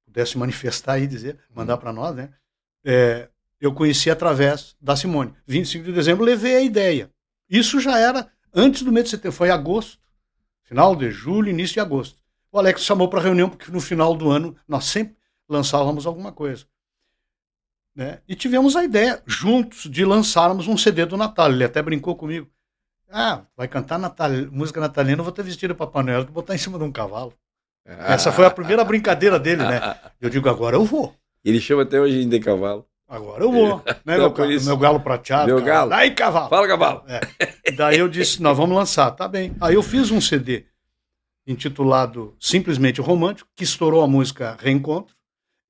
pudesse manifestar aí, dizer, mandar para nós, né? É, eu conheci através da Simone. 25 de dezembro, levei a ideia. Isso já era antes do mês de setembro, foi agosto, final de julho, início de agosto. O Alex chamou para reunião porque no final do ano nós sempre lançávamos alguma coisa. Né? E tivemos a ideia, juntos, de lançarmos um CD do Natal. Ele até brincou comigo. Ah, vai cantar Natal... música natalina, eu vou ter vestido Papai Noel, vou botar em cima de um cavalo. Ah. Essa foi a primeira brincadeira dele, né? Eu digo, agora eu vou. Ele chama até hoje de cavalo. Agora eu vou. Né, meu, meu, galo prateado. Meu cara. galo. Aí, cavalo. Fala, cavalo. É. Daí eu disse, nós vamos lançar. Tá bem. Aí eu fiz um CD intitulado Simplesmente Romântico, que estourou a música Reencontro,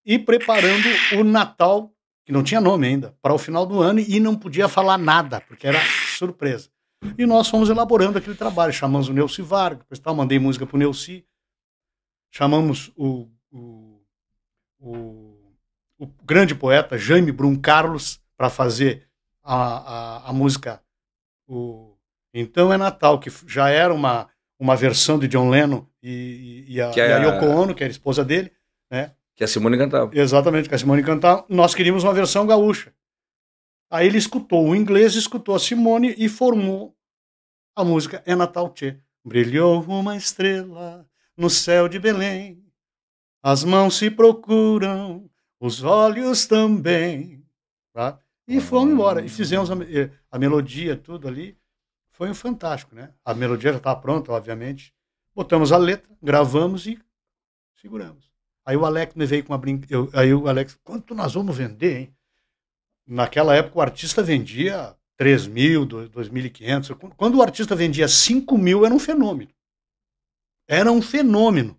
e preparando o Natal, que não tinha nome ainda, para o final do ano e não podia falar nada, porque era surpresa. E nós fomos elaborando aquele trabalho. Chamamos o Neuci Vargas, depois tal, mandei música para o Neuci. Chamamos o, o, o o grande poeta Jaime Brum Carlos para fazer a, a, a, música o Então é Natal, que já era uma, uma versão de John Lennon e, e, a, e a, Yoko Ono, que era a esposa dele, né? Que a Simone cantava. Exatamente, que a Simone cantava. Nós queríamos uma versão gaúcha. Aí ele escutou o inglês, escutou a Simone e formou a música É Natal Tchê. Brilhou uma estrela no céu de Belém, as mãos se procuram, os olhos também. Tá? E fomos embora. E fizemos a, a, melodia, tudo ali. Foi um fantástico, né? A melodia já estava pronta, obviamente. Botamos a letra, gravamos e seguramos. Aí o Alex me veio com uma brincadeira. Aí o Alex, quanto nós vamos vender, hein? naquela época o artista vendia 3 mil, 2.500. Quando o artista vendia 5 mil, era um fenômeno. Era um fenômeno.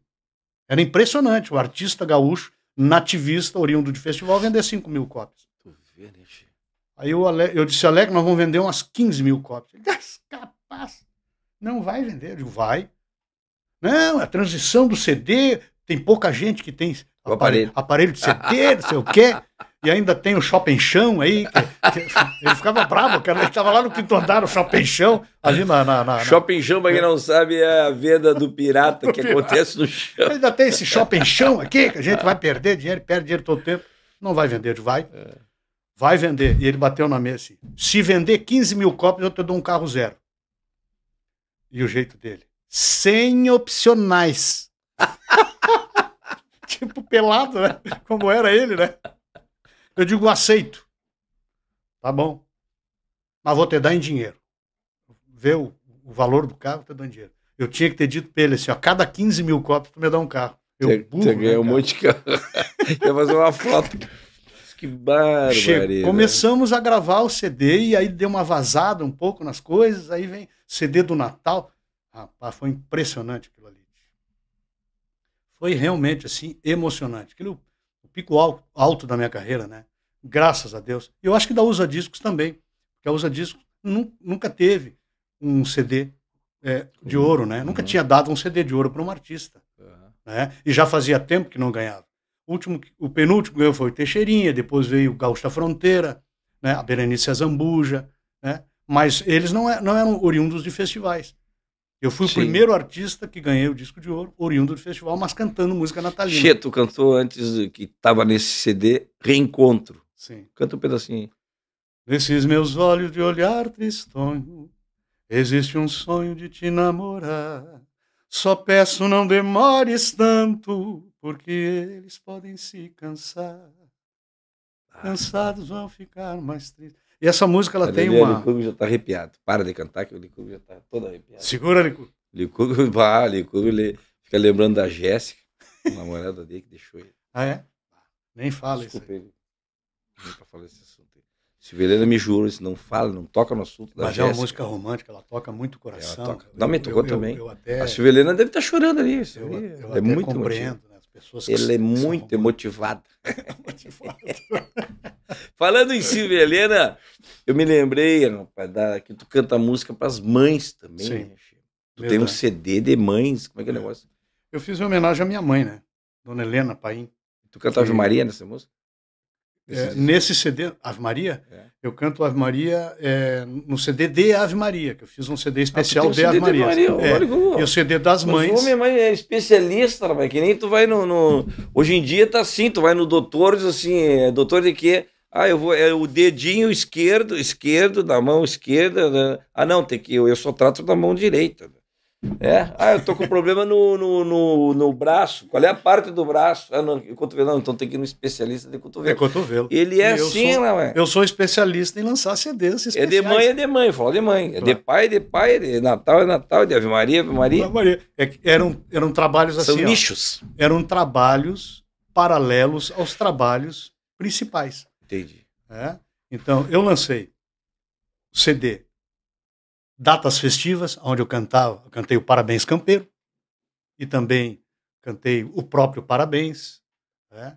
Era impressionante. O artista gaúcho, nativista, oriundo de festival, vender 5 mil cópias. Aí eu, eu disse, Alec, nós vamos vender umas 15 mil cópias. Ele disse, capaz. Não vai vender. Eu digo, vai. Não, a transição do CD, tem pouca gente que tem aparelho. aparelho de CD, não sei o quê. E ainda tem o Shopping Chão aí. Que, que, ele ficava bravo, cara. Ele estava lá no quinto andar, o Shopping Chão, ali na. na, na shopping Chão, para quem não sabe, é a venda do pirata do que pirata. acontece no chão. Ainda tem esse Shopping Chão aqui, que a gente vai perder dinheiro, perde dinheiro todo tempo. Não vai vender, vai. É. Vai vender. E ele bateu na mesa assim: se vender 15 mil cópias, eu te dou um carro zero. E o jeito dele: sem opcionais. tipo pelado, né? Como era ele, né? Eu digo, aceito. Tá bom. Mas vou te dar em dinheiro. Vê o, o valor do carro, te dando dinheiro. Eu tinha que ter dito pra ele assim, ó, cada 15 mil cópias tu me dá um carro. Eu você, burro, você ganhou né, um monte de carro. Ia fazer uma foto. Que barbaridade. Começamos a gravar o CD e aí deu uma vazada um pouco nas coisas, aí vem CD do Natal. Rapaz, foi impressionante aquilo ali. Foi realmente assim emocionante. Aquilo, o pico alto, alto da minha carreira, né? Graças a Deus. Eu acho que da Usa Discos também. Porque a Usa Discos nunca teve um CD é, de uhum. ouro, né? Nunca uhum. tinha dado um CD de ouro para um artista. Uhum. Né? E já fazia tempo que não ganhava. O, último, o penúltimo ganhou foi o Teixeirinha, depois veio o Gaúcho da Fronteira, né? a Berenice Azambuja, né? mas eles não, é, não eram oriundos de festivais. Eu fui Sim. o primeiro artista que ganhei o disco de ouro, oriundo do festival, mas cantando música natalina. Cheto cantou antes que estava nesse CD Reencontro. Sim. Canta um pedacinho. Nesses meus olhos de olhar tristonho, existe um sonho de te namorar. Só peço não demores tanto, porque eles podem se cansar. Ah. Cansados vão ficar mais tristes. E essa música ela tem uma. O Licurgo já está arrepiado. Para de cantar, que o Licurgo já está todo arrepiado. Segura, Licurgo. Licurgo, ah, Licurgo ele fica lembrando da Jéssica, namorada dele que deixou ele. Ah, é? Nem fala Desculpa isso. Ele. Pra falar esse assunto. Silvelena me juro, se não fala, não toca no assunto da Mas Jéssica. é uma música romântica, ela toca muito o coração. Ela toca. Não, me tocou eu, também. Eu, eu até... A Silvelena deve estar tá chorando ali. Isso eu, eu é muito compreendo, né? As pessoas Ele é muito emotivado. motivado. Falando em Silvia Helena, eu me lembrei, rapaz, da, que tu canta música para as mães também. Sim, né? Tu tem um CD de mães, como é que é o negócio? Eu fiz uma homenagem à minha mãe, né? Dona Helena Paim. Tu canta Ave Maria nessa música? É, nesse CD, Ave Maria, é. eu canto Ave Maria é, no CD de Ave Maria, que eu fiz um CD ah, especial ah, de Ave Maria. Maria. É, e o CD das Mas mães. Minha mãe é especialista, rapaz, que nem tu vai no, no, Hoje em dia tá assim, tu vai no doutor, diz assim, é, doutor de quê? Ah, eu vou. É o dedinho esquerdo, esquerdo, da mão esquerda. Né? Ah, não, tem que. Eu, eu só trato da mão direita. É? Ah, eu tô com problema no, no, no, no, braço. Qual é a parte do braço? Ah, não, cotovelo. Não, então tem que ir no especialista de cotovelo. É cotovelo. Ele é eu assim, sou, não é? Eu sou especialista em lançar CDs especiais. É de mãe, é de mãe. Fala de mãe. É de pai, é de pai. É de Natal, é Natal. É de Ave Maria, Ave Maria. Ave Maria. É, eram, eram trabalhos assim. São nichos. eram trabalhos paralelos aos trabalhos principais. Entendi. É? Então, eu lancei CD datas festivas, onde eu cantava, eu cantei o Parabéns Campeiro e também cantei o próprio Parabéns. Né?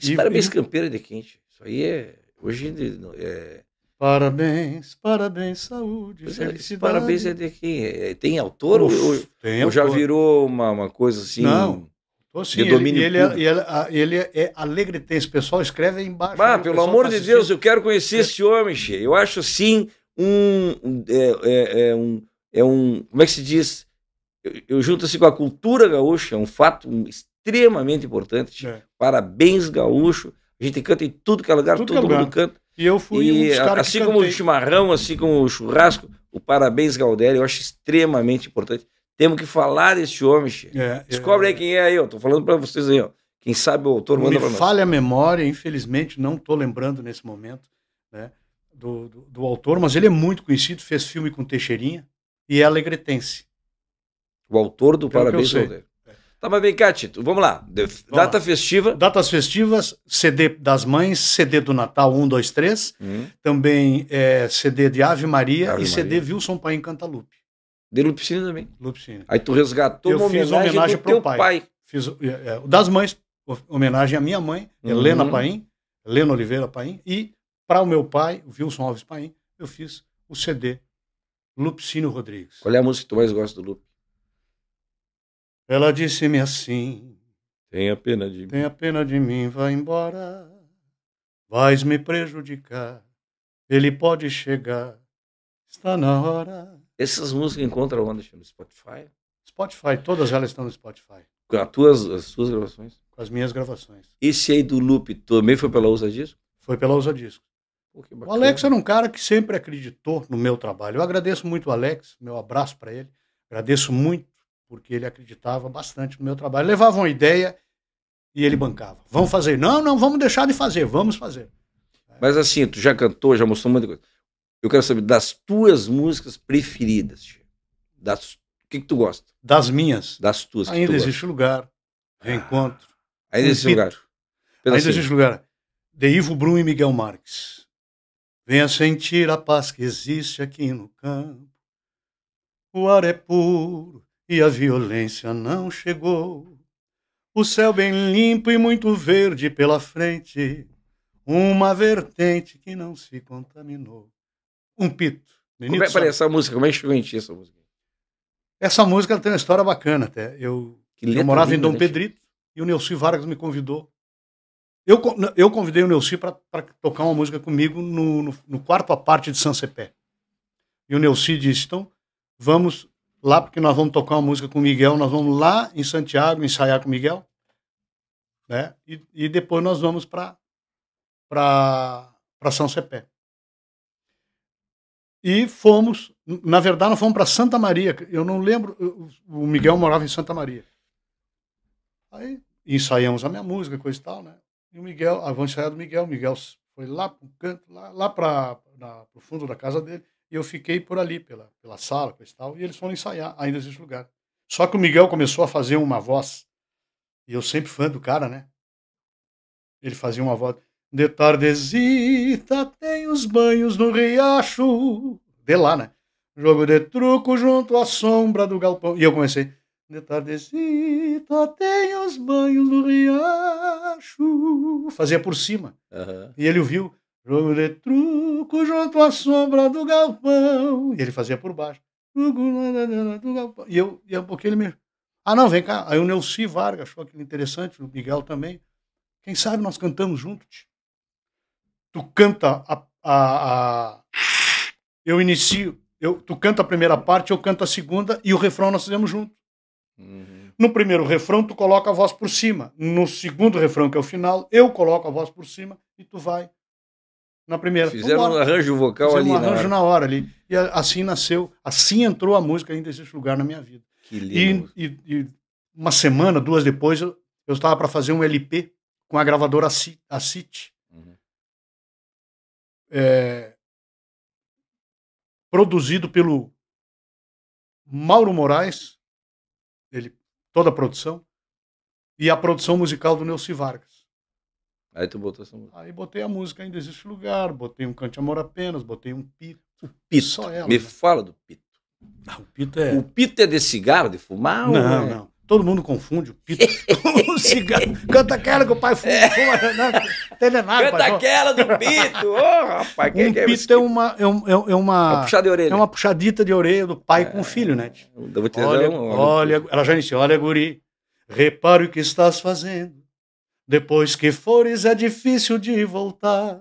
Esse e, Parabéns e... Campeiro é de quente. Isso aí é. Hoje é. Parabéns, parabéns, saúde, pois felicidade. É, parabéns é de quem? É, tem autor Uf, ou, tem ou já virou uma, uma coisa assim? Não, Assim, de domínio ele, ele, é, ele, é, é alegretense. O pessoal escreve aí embaixo. Ah, pelo amor tá de Deus, eu quero conhecer é. esse homem, che. Eu acho assim um é, é, é, um. é um. Como é que se diz? Eu, eu junto assim com a cultura gaúcha, é um fato extremamente importante. É. Parabéns, gaúcho. A gente canta em tudo que é lugar, tudo todo mundo lugar. canta. E eu fui e, um Assim como cantei. o chimarrão, assim como o churrasco, o parabéns, Galdério, eu acho extremamente importante. Temos que falar desse homem, é, Descobre é, aí quem é aí, eu tô falando para vocês aí, ó. Quem sabe o autor manda para nós. falha a memória, infelizmente, não tô lembrando nesse momento, né? Do, do, do, autor, mas ele é muito conhecido, fez filme com Teixeirinha e é alegretense. O autor do Pelo Parabéns ao Tá, mas vem cá, Tito, vamos lá. De- data festiva. Datas festivas, CD das Mães, CD do Natal 1, 2, 3. Hum. Também é, CD de Ave Maria Ave e CD Maria. Wilson Paim Canta Lupe. De Lupicina também. Lupicínio. Aí tu resgatou Eu uma fiz homenagem, homenagem pro teu pai. pai. Fiz é, é, das Mães, ho- homenagem à minha mãe, Uhum. Helena Paim, Helena Oliveira Paim. E para o meu pai, o Wilson Alves Paim, eu fiz o CD Lupicínio Rodrigues. Qual é a música que tu mais gosta do Lupe? Ela disse-me assim: Tenha pena de mim. Tenha pena de mim, vai embora. Vais me prejudicar. Ele pode chegar. Está na hora. Essas músicas encontram onde? No Spotify? Spotify, todas elas estão no Spotify, Com as tuas, as tuas gravações? com as minhas gravações. Esse aí do Lupe também foi pela Usa Disco? Foi pela Usa Disco. Pô, O. Alex era um cara que sempre acreditou no meu trabalho. Eu agradeço muito o Alex, meu abraço para ele. Agradeço muito porque ele acreditava bastante no meu trabalho. Levava uma ideia e ele bancava. Vamos fazer. Não, não, vamos deixar de fazer. Vamos fazer. Mas assim, tu já cantou, já mostrou muita coisa. Eu quero saber das tuas músicas preferidas. Das... O que, que tu gosta? Das minhas, Das tuas que tu ainda gosta. existe lugar. Reencontro. Ainda existe lugar. Ainda existe lugar. De Ivo Brum e Miguel Marques. Venha sentir a paz que existe aqui no campo. O ar é puro e a violência não chegou. O céu bem limpo e muito verde pela frente. Uma vertente que não se contaminou. Um pito. Como Nenito é, peraí, essa música, como é em ti essa música? Essa música tem uma história bacana até. Eu, eu morava em linda, Dom né? Pedrito e o Neuci Vargas me convidou. Eu, eu convidei o Neuci para tocar uma música comigo no, no, no quarto à parte de São Cepé. E o Neuci disse: então, vamos lá, porque nós vamos tocar uma música com o Miguel, nós vamos lá em Santiago ensaiar com o Miguel, né? E, e depois nós vamos para São Cepé. E fomos, na verdade, nós fomos para Santa Maria. Eu não lembro, o Miguel morava em Santa Maria. Aí ensaiamos a minha música, coisa e tal, né? E o Miguel, ah, vamos ensaiar do Miguel. O Miguel foi lá para canto, lá, lá para o fundo da casa dele. E eu fiquei por ali, pela, pela sala, e tal. E eles foram ensaiar, ainda existe lugar. Só que o Miguel começou a fazer uma voz. E eu sempre fã do cara, né? Ele fazia uma voz. De tardezita tem os banhos no riacho. De lá, né? Jogo de truco junto à sombra do galpão. E eu comecei. De tardezita tem os banhos no riacho. Fazia por cima. Aham. E ele ouviu. Jogo de truco junto à sombra do galpão. E ele fazia por baixo. E eu, e um pouquinho ele me. Ah, não, vem cá. Aí o Neuci Vargas achou aquilo interessante, o Miguel também. Quem sabe nós cantamos juntos. Tu canta a, a, a- Eu inicio. Eu, tu canta a primeira parte, eu canto a segunda e o refrão nós fizemos junto. Uhum. No primeiro refrão, tu coloca a voz por cima. No segundo refrão, que é o final, eu coloco a voz por cima e tu vai na primeira. Fizeram um arranjo vocal Fizemos ali um na arranjo hora. na hora ali. E assim nasceu, assim entrou a música Ainda Existe Lugar na minha vida. Que lindo. E, e- e uma semana, duas depois, eu, estava para fazer um LP com a gravadora a City. Uhum. é, produzido pelo Mauro Moraes, ele, toda a produção, e a produção musical do Neuci Vargas. Aí tu botou essa música. Aí botei a música Ainda Existe Lugar, botei um Cante Amor Apenas, botei um Pito. Pito. Só ela, Me né? fala do pito. Ah, o Pito é... O pito é de cigarro, de fumar? Não, é- não. Todo mundo confunde o Pito com o cigarro. Canta aquela que o pai fuma, fuma não, nada, Canta pai. aquela do pito! Ô, rapaz, quem Um que é Pito é uma, é, um- é um- é Uma uma, puxada de orelha. é uma puxadita de orelha do pai com o filho, né? Eu vou te dar Olha, um- olha, ela já iniciou. Olha, guri, repare o que estás fazendo. Depois que fores é difícil de voltar.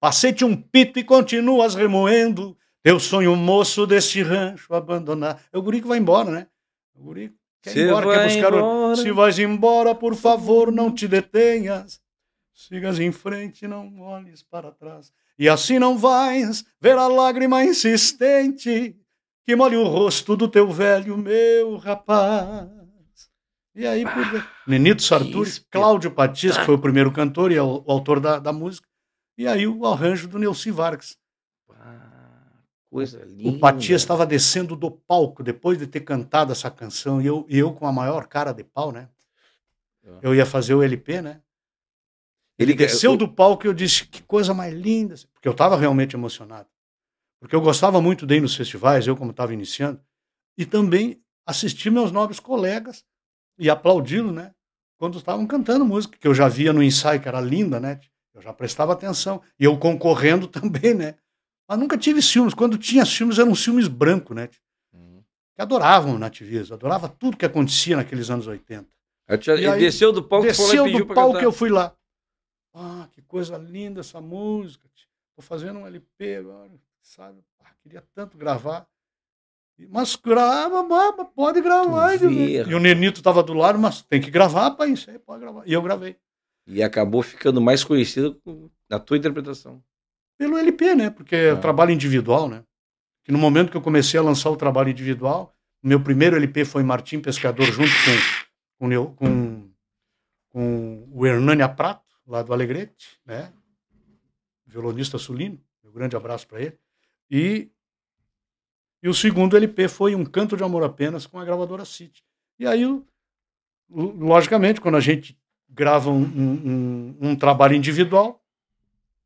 Passei-te um pito e continuas remoendo. Teu sonho moço deste rancho abandonar. É o guri que vai embora, né? O guri quer ir embora, quer vai buscar o... embora. Se vais embora, por favor, não te detenhas. Sigas em frente, não olhes para trás. E assim não vais ver a lágrima insistente que molhe o rosto do teu velho, meu rapaz. E aí, por... Nenito Sarturi, espetáculo. Cláudio Patins, que foi o primeiro cantor e é o, o autor da, da música. E aí o arranjo do Neuci Vargas. Ah, coisa linda. O Patias estava descendo do palco depois de ter cantado essa canção. E eu, e eu com a maior cara de pau, né? eu ia fazer o LP, né? Ele desceu o- do palco e eu disse, que coisa mais linda. Porque eu estava realmente emocionado. Porque eu gostava muito de ir nos festivais, eu como estava iniciando, e também assistir meus nobres colegas e aplaudi-lo, né? Quando estavam cantando música, que eu já via no ensaio, que era linda, né? Eu já prestava atenção. E eu concorrendo também, né? Mas nunca tive ciúmes. Quando tinha ciúmes, eram ciúmes brancos, né? Uhum. Que adoravam o nativismo, adorava tudo que acontecia naqueles anos 80. Aí tu já- E aí, desceu do palco e foi lá e Desceu pediu do palco cantar. que eu fui lá. Ah, que coisa linda essa música. Tô fazendo um LP agora, sabe? Ah, queria tanto gravar. Mas grava, pode gravar. E o Nenito tava do lado, mas tem que gravar, pai, isso aí pode gravar. E eu gravei. E acabou ficando mais conhecido na tua interpretação. Pelo LP, né? Porque é Ah. trabalho individual, né? Que no momento que eu comecei a lançar o trabalho individual, meu primeiro LP foi Martim Pescador, junto com, com, com, com o Hernânia Prato, lá do Alegrete, né? Violonista sulino. Um grande abraço para ele. E, e o segundo LP foi Um Canto de Amor Apenas com a gravadora City. E aí, logicamente, quando a gente grava um, um- um- trabalho individual,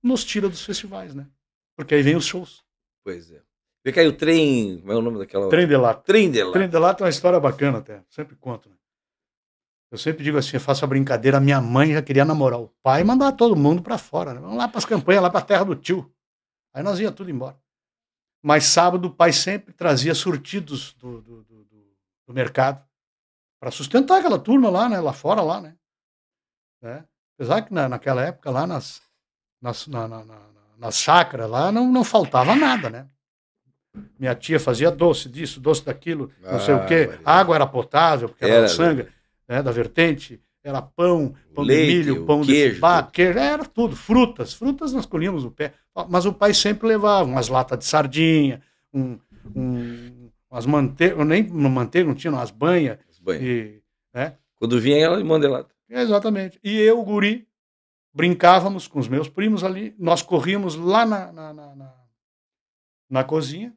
nos tira dos festivais, né? Porque aí vem os shows. Pois é. Vê que aí o trem. Como é o nome daquela. Trem de lata. Trem de lá. Trem de lata é uma história bacana até. Sempre conto, né? Eu sempre digo assim, eu faço a brincadeira, minha mãe já queria namorar o pai e mandar todo mundo para fora, né? Vamos lá para as campanhas, lá para a terra do tio. Aí nós ia tudo embora. Mas sábado o pai sempre trazia surtidos do, do, do, do- do mercado para sustentar aquela turma lá, né? Lá fora, lá, né? Né? Apesar que na, naquela época lá nas, nas, na, na, na, nas chácaras lá não, não faltava nada, né? Minha tia fazia doce disso, doce daquilo, não sei Ah, o quê. Maria. Água era potável, porque era, Era, sangue, né, da vertente. Era pão, pão Leite, de milho, pão queijo, de tudo. queijo, era tudo. Frutas, frutas nós colhíamos o pé. Mas o pai sempre levava umas latas de sardinha, um, um, umas manteigas, nem manteiga, não tinha, umas banhas. Os banhos. E, né? Quando vinha ela, manda lá. Exatamente. E eu, guri, brincávamos com os meus primos ali, nós corríamos lá na, na, na, na, na cozinha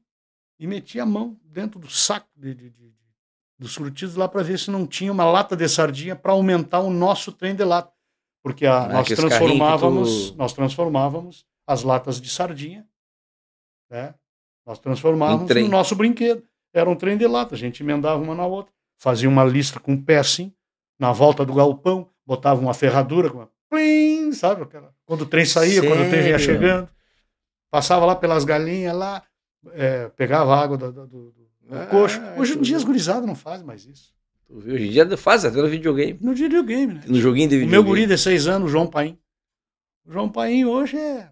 e metia a mão dentro do saco de, de, de- dos surtidos lá para ver se não tinha uma lata de sardinha para aumentar o nosso trem de lata. Porque a- Ah, nós, transformávamos, tu- nós transformávamos as latas de sardinha, né? nós transformávamos Um no nosso brinquedo. Era um trem de lata, a gente emendava uma na outra, fazia uma lista com o pé assim, na volta do galpão, botava uma ferradura, com uma plim, sabe? Quando o trem saía, quando o trem Sério? chegando. Passava lá pelas galinhas lá, é, pegava água do, do, do- do Ah, coxo. Hoje em dia as gurizadas não fazem mais isso. Hoje em dia faz até no videogame. No videogame, né? No joguinho de O videogame. meu guri de seis anos, o João Paim. O João Paim hoje é.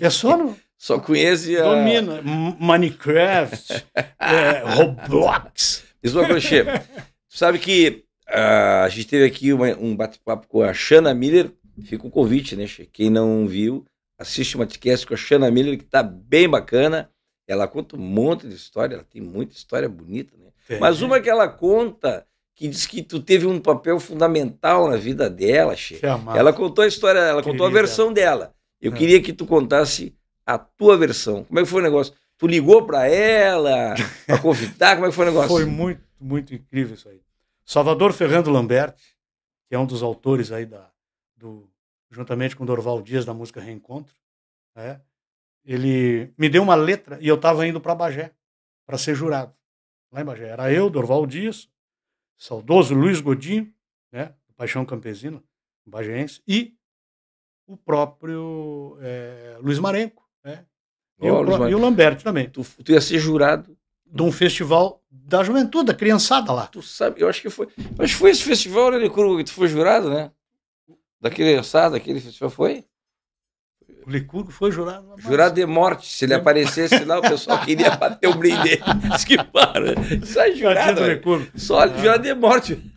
É só no. Só conhece a. Domina. Minecraft, é, Roblox. Isso uma coisa, sabe que ah, a gente teve aqui uma- um bate-papo com a Shanna Miller. Fica o convite, né, Che? Quem não viu, assiste uma podcast com a Shanna Miller, que tá bem bacana. Ela conta um monte de história, ela tem muita história bonita, né? Mas uma que ela conta, que diz que tu teve um papel fundamental na vida dela, Che. Ela contou a história, ela contou a Querida. versão dela. Eu É. queria que tu contasse a tua versão. Como é que foi o negócio? Tu ligou pra ela, pra convidar? Como é que foi o negócio? Foi muito, muito incrível isso aí. Salvador Ferrando Lambert, que é um dos autores aí da, do, juntamente com Dorval Dias da música Reencontro, né? Ele me deu uma letra e eu estava indo para Bagé para ser jurado. Lá em Bagé. Era eu, Dorval Dias, saudoso Luiz Godinho, né? Paixão Campesino, bagéense, e o próprio eh, Luiz Marenco, né? E, Ó, o, Luiz Mar- e o Lambert também, Tu, tu ia ser jurado. de um festival da juventude, da criançada lá. Tu sabe, eu acho que foi. que foi esse festival, né, que tu foi jurado, né? Daquele assado, aquele festival foi? O Licurgo foi jurado. Jurado de morte. Se ele aparecesse lá, o pessoal queria bater o brinde dele. Diz que para. Só é jurado. Licurgo? Só Ah. jurado de morte.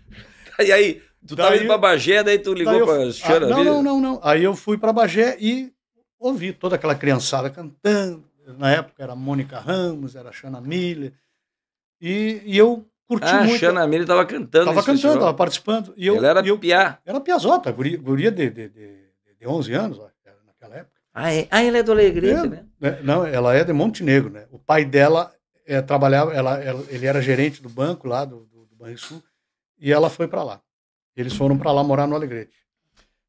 E aí, tu tava Daí- indo pra Bagé, daí tu ligou Daí eu- pra Ah, Xana não, Miller? não, não, não. Aí eu fui para Bagé e ouvi toda aquela criançada cantando. Na época era Mônica Ramos, era Xana Miller. E, e eu curti Ah, a muito. Xana Miller tava cantando. Tava cantando, festival. tava participando. E eu, Ela era eu, piá. era piazota, guria, guria de, de, de, de 11 anos, época. Ah, é? ah, ela é do Alegrete, É. né? né? Não, ela é de Montenegro, né? O pai dela é, trabalhava, ela, ela- ele era gerente do banco lá do, do, do Banrisul e ela foi para lá. Eles foram para lá morar no Alegrete.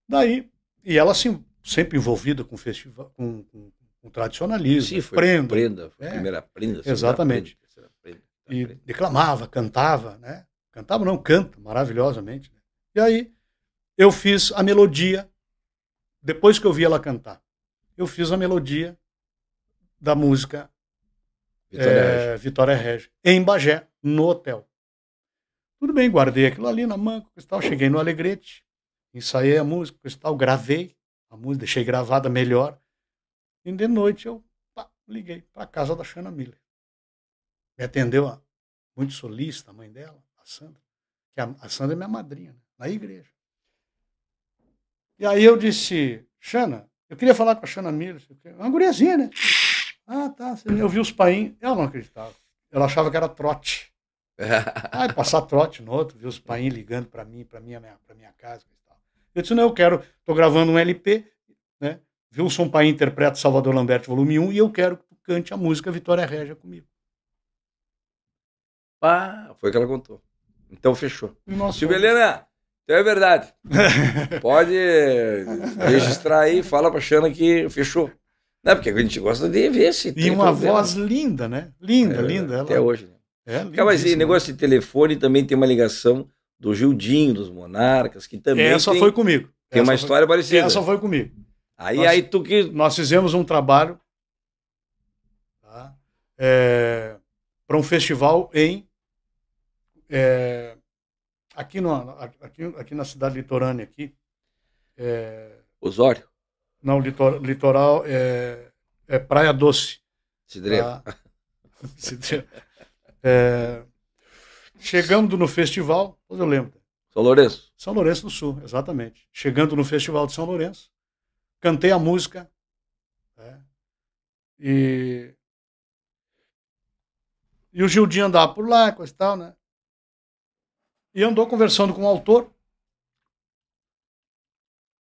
Daí, e ela assim, sempre envolvida com festival, com, com, com tradicionalismo, Sim, foi prenda. prenda. Foi É. a primeira prenda. Exatamente. prenda, prenda, e prenda. declamava, cantava, né? Cantava não, canta maravilhosamente. né? E aí eu fiz a melodia depois que eu vi ela cantar. Eu fiz a melodia da música Vitória é. Vitória Regia em Bagé, no hotel. Tudo bem, guardei aquilo ali na manga, coisa e tal, cheguei no Alegrete, ensaiei a música, coisa e tal, gravei a música, deixei gravada melhor. E de noite eu pá, liguei para casa da Xana Miller. Me atendeu a muito solista, a mãe dela, a Sandra. Que a, a Sandra é minha madrinha, né, na igreja. E aí eu disse, Xana, eu queria falar com a Xana Miller, uma guriazinha, né? Ah, tá. Eu vi os painhos, ela não acreditava. Ela achava que era trote. Ah, passar trote no outro, ver os painhos ligando para mim, para minha, pra minha casa e tal. Eu disse, não, eu quero, tô gravando um LP, né? Wilson Paim interpreta Salvador Lambert, volume 1, e eu quero que tu cante a música Vitória Régia comigo. Ah, foi o que ela contou. Então fechou. Tio fomos. Helena, então é verdade. Pode registrar aí, fala pra Xana que fechou. Não, porque a gente gosta de ver se E uma problema. voz linda, né? Linda, É, linda. Ela, Até hoje. Né? É, Cara, mas esse negócio de telefone também tem uma ligação do Gildinho, dos Monarcas, que também Essa tem, foi comigo. tem uma Essa foi- história parecida. Essa foi comigo. Aí, Nossa. aí tu que... Nós fizemos um trabalho tá? para um festival em é, aqui, no, aqui, aqui na cidade litorânea aqui é, Osório, não litor, litoral é, é Praia Doce Cidreira. tá? Cidreira. É, chegando no festival eu lembro São Lourenço. São Lourenço do Sul, exatamente. Chegando no Festival de São Lourenço, cantei a música. né? E, e o Gildinho andava por lá, coisa e tal, né? E andou conversando com o autor.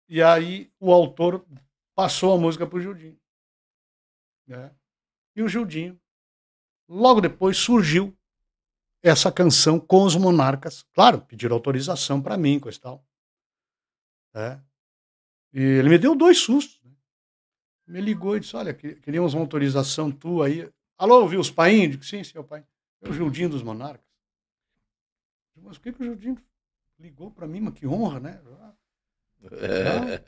E aí o autor passou a música para o Gildinho. né? E o Gildinho, logo depois, surgiu essa canção com os monarcas. Claro, pediram autorização para mim, coisa e tal. né? E ele me deu dois sustos. né? Me ligou e disse: Olha, que- queríamos uma autorização tua aí. Alô, viu os painhos? Sim, seu pai. É o Gildinho dos Monarcas. Mas por que, que o Gildinho ligou para mim? Mas que honra, né? Já,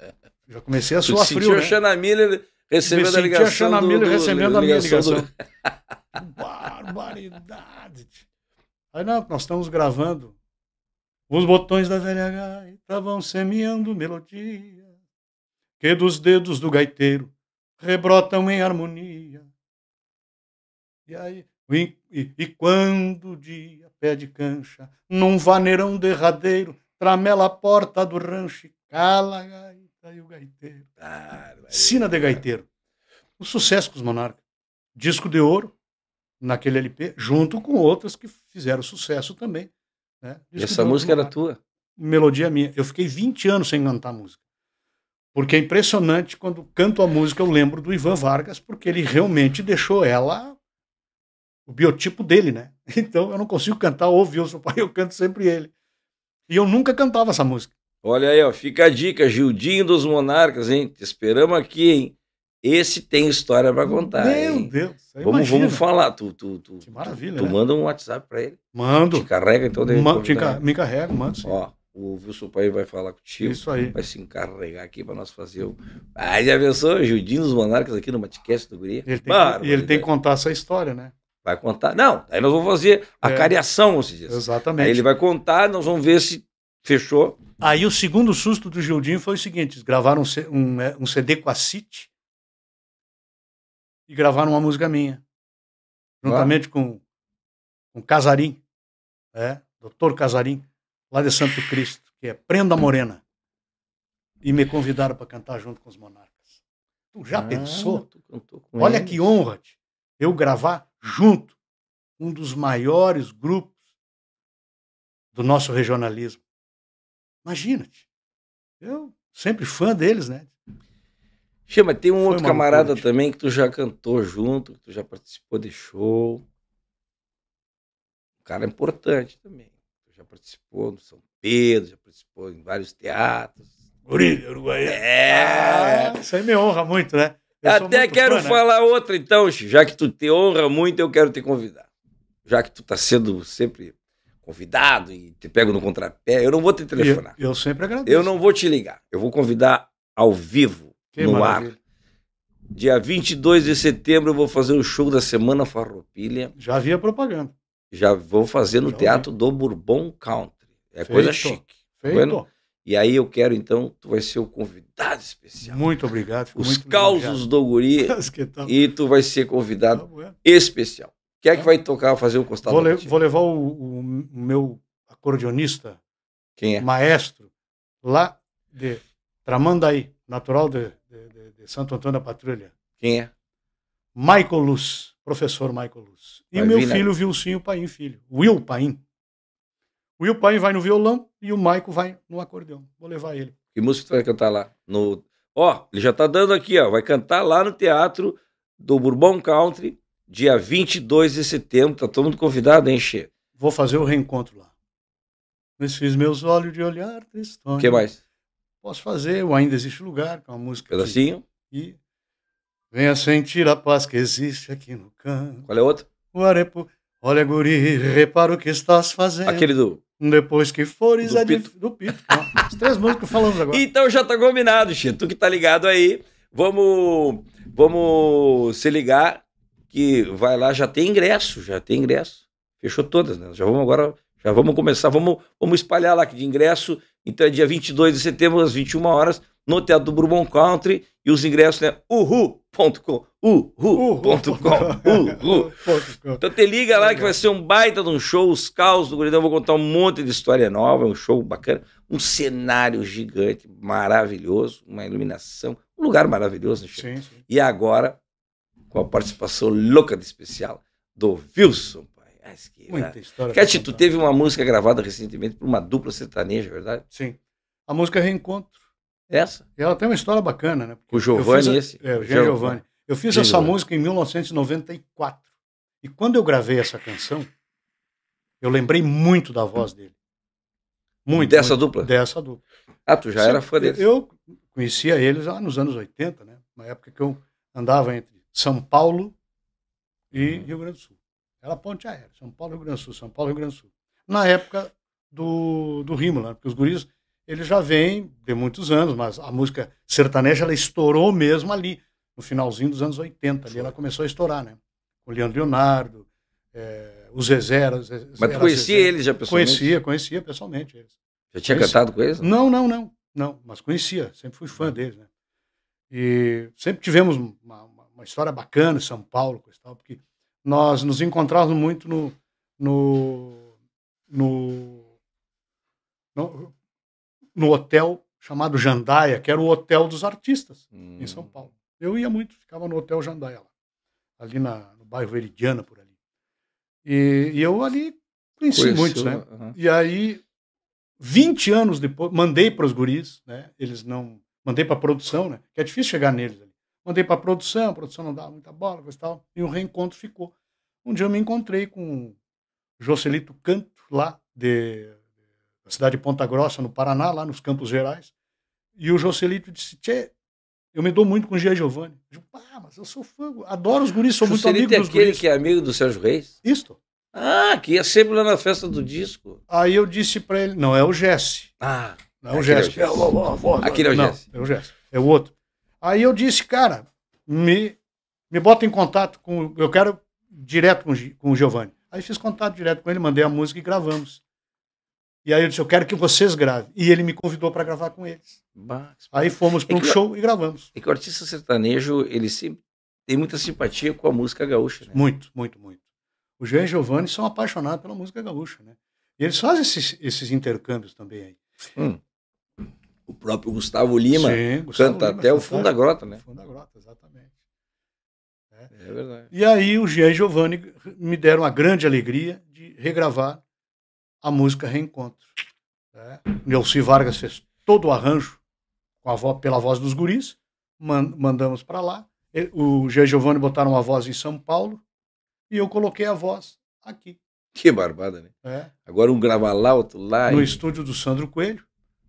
já comecei a Tu suar sentiu frio. a Né? Xana Miller recebendo Me a ligação a Xana Miller do- recebendo a minha ligação. do- Barbaridade. Aí não, nós estamos gravando. Os botões da velha gaita vão semeando melodia, que dos dedos do gaiteiro rebrotam em harmonia. E aí, e, e- e quando o dia pede cancha, num vaneirão derradeiro, tramela a porta do rancho e cala a gaita e o gaiteiro. Ah. Sina de Gaiteiro. O sucesso com os Monarcas. Disco de ouro naquele LP, junto com outras que fizeram sucesso também. Né? Disco essa de música era tua? Melodia minha. Eu fiquei 20 anos sem cantar música. Porque é impressionante quando canto a música, eu lembro do Ivan Vargas, porque ele realmente deixou ela o biotipo dele, né? Então eu não consigo cantar ou Wilson Pai, eu canto sempre ele. E eu nunca cantava essa música. Olha aí, ó, fica a dica, Gildinho dos Monarcas, hein? Te esperamos aqui, hein? Esse tem história pra contar. Meu hein? Deus. Vamos, imagina. vamos falar. Tu, tu, tu, Que maravilha, tu né? manda um WhatsApp pra ele. Mando. Te carrega, então daí Ma- te me carrega, mando sim. Ó, o Wilson Pai vai falar contigo. Isso aí. Vai se encarregar aqui pra nós fazer o. Ah, já pensou? Gildinho dos Monarcas aqui no Matcast do Guri. Ele tem, que, Barbaridade. e ele tem que contar essa história, né? Vai contar. Não, aí nós vamos fazer a É. cariação, como se diz. Exatamente. Aí ele vai contar, nós vamos ver se fechou. Aí o segundo susto do Gildinho foi o seguinte: eles gravaram um, um, é, um CD com a City e gravaram uma música minha. Juntamente com, com Casarim, é, Doutor Casarim, lá de Santo Cristo, que é Prenda Morena. E me convidaram para cantar junto com os Monarcas. Tu já Ah, pensou? tu cantou com Olha eles. que honra tio, eu gravar junto um dos maiores grupos do nosso regionalismo. Imagina, tio. eu sempre fã deles, né? Chama, tem um Foi outro camarada loucura, também que tu já cantou junto, que tu já participou de show. Um cara importante também. Tu já participou do São Pedro, já participou em vários teatros. Guri, Uruguai. É. Ah, isso aí me honra muito, né? Até quero fã, né? falar outra, então, já que tu te honra muito, eu quero te convidar. Já que tu tá sendo sempre convidado e te pego no contrapé, eu não vou te E Eu, telefonar. eu sempre agradeço. Eu não vou te ligar. Eu vou convidar ao vivo, Que no maravilha. ar. Dia 22 de setembro eu vou fazer o show da Semana Farroupilha. Já havia propaganda. Já vou fazer no Já Teatro do Bourbon Country. É coisa Feito. chique. Feito. Bueno, E aí eu quero, então, tu vai ser o convidado especial. Muito obrigado. Os muito causos do guri e tu vai ser Tá convidado bueno. especial. Quem é que vai tocar, fazer o costado? Vou, le- vou levar o, o- meu acordeonista, Quem é? maestro, lá de Tramandaí, natural de, de- de- de Santo Antônio da Patrulha. Quem é? Michael Luz, professor Michael Luz. E Vai meu né? filho, Vilcinho Paim, filho. Will Paim. Will Paim vai no violão e o Michael vai no acordeão. Vou levar ele. Que música tu vai cantar lá? No... Ó, ele já tá dando aqui, ó. Vai cantar lá no Teatro do Bourbon Country, dia 22 de setembro. Tá todo mundo convidado, hein, Che? Vou fazer o reencontro lá. Nesses meus olhos de olhar tristonho. O que mais? Posso fazer o Ainda Existe Lugar, que é uma música. que- Pedacinho? E venha sentir a paz que existe aqui no campo. Qual é outro? O arepo, olha, guri, repara o que estás fazendo. Aquele do. Depois que fores Do Pito. dif- do Pito. As três músicas falamos agora. Então já tá combinado, Che. Tu que tá ligado aí, vamos, vamos se ligar que vai lá, já tem ingresso, já tem ingresso. Fechou todas, né? Já vamos agora, já vamos começar, vamos, vamos espalhar lá que de ingresso. Então é dia 22 de setembro, às 21 horas, no Teatro do Bourbon Country. E os ingressos, né? uhu.com, uhu.com, uhu. Então te liga lá que vai ser um baita de um show, os caos do Guridão, vou contar um monte de história nova, um show bacana, um cenário gigante, maravilhoso, uma iluminação, um lugar maravilhoso, né? Sim, sim. E agora, com a participação louca de especial do Wilson, pai. Que- Muita história. Cat, tu teve uma música gravada recentemente por uma dupla sertaneja, é verdade? Sim. A música é Reencontro. Essa? E ela tem uma história bacana, né? Porque O Giovanni, a- esse? É, o O Jean Giovanni. Giovanni. Eu fiz essa música em 1994. E quando eu gravei essa canção, eu lembrei muito da voz dele. Muito. Dessa muito. dupla? Dessa dupla. Ah, tu já era fã deles. Eu conhecia eles lá nos anos 80, né? Na época que eu andava entre São Paulo e Uhum. Rio Grande do Sul. Era ponte aérea. São Paulo, Rio Grande do Sul. São Paulo, Rio Grande do Sul. Na época do, do Rimo, né? Porque os guris, eles já vêm de muitos anos, mas a música sertaneja, ela estourou mesmo ali, no finalzinho dos anos 80. Ali ela começou a estourar, né? Com o Leandro Leonardo, eh, o Zezé. Era, Zezé- Mas tu conhecia Zezé. eles já pessoalmente? Conhecia, conhecia pessoalmente eles. Já tinha Conheci. cantado com eles? Não, não, não, não, mas conhecia, sempre fui fã deles, né? E sempre tivemos uma, uma- uma história bacana em São Paulo, coisa tal, porque nós nos encontrávamos muito no no, no, no, no hotel chamado Jandaia, que era o hotel dos artistas Hum. em São Paulo. Eu ia muito, ficava no hotel Jandaia ali na, no bairro Veridiana, por ali. E, e eu ali conheci Conheceu, muitos, né? aham. E aí, 20 anos depois, mandei para os guris, né? Eles não. Mandei para a produção, né? Que é difícil chegar neles ali. Mandei para a produção, a produção não dava muita bola, coisa e tal. E o reencontro ficou. Um dia eu me encontrei com o Joselito Canto, lá de, da cidade de Ponta Grossa, no Paraná, lá nos Campos Gerais. E o Joselito disse: Tchê, eu me dou muito com o Gia Giovanni. Eu digo, ah, mas eu sou fã, adoro os guris, sou muito amigo é dos aquele guris. que é amigo do Sérgio Reis? Isto. Ah, que ia sempre lá na festa do disco. Aí eu disse para ele: não, é o Jesse. Ah, Não é o é o Jesse. Jesse. Aquele é o não, Jesse. É o Jesse. É o outro. Aí eu disse, cara, me, me bota em contato com. Eu quero direto com, com o Giovanni. Aí fiz contato direto com ele, mandei a música e gravamos. E aí eu disse, eu quero que vocês gravem. E ele me convidou para gravar com eles. bah, Aí fomos para É um show e gravamos. É que o artista sertanejo, ele sempre tem muita simpatia com a música gaúcha, né? Muito, muito, muito. O Jean e Giovanni são apaixonados pela música gaúcha, né? E eles fazem esses, esses intercâmbios também aí. Hum. O próprio Gustavo Lima Sim, Gustavo canta Lima, até o fundo da grota, né? Fundo da grota, exatamente. É verdade. E aí o Jean e Giovanni me deram a grande alegria de regravar a música Reencontro. Né? Nelci Vargas fez todo o arranjo com a vo- pela voz dos guris, man- mandamos para lá. O e Giovanni botaram a voz em São Paulo e eu coloquei a voz aqui. Que barbada, né? É. Agora um grava lá. No e- estúdio do Sandro Coelho.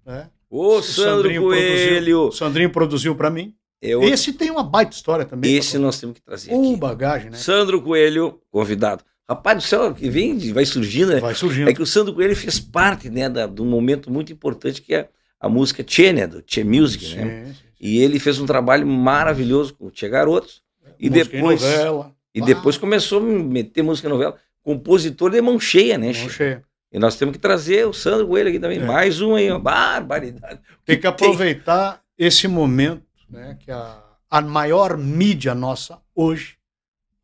Né? Ô, O Sandro Sandrinho Coelho! Produziu, Sandrinho produziu para mim. É Esse tem uma baita história também. Esse nós temos que trazer Ou aqui. bagagem, né? Sandro Coelho, convidado. Rapaz do céu, que vem, vai surgindo, né? Vai surgindo. É que o Sandro Coelho fez parte, né, da, de um momento muito importante que é a música Tchê, né, do Tchê Music, né? Sim, sim. E ele fez um trabalho maravilhoso com o Tchê Garotos. E Música em depois- novela. E Ah, depois começou a meter música em novela. Compositor de mão cheia, né, mão Che? cheia. E nós temos que trazer o Sandro Coelho aqui também. É. Mais um aí, ó. Barbaridade. Tem que aproveitar esse momento, né? Que a, a maior mídia nossa hoje,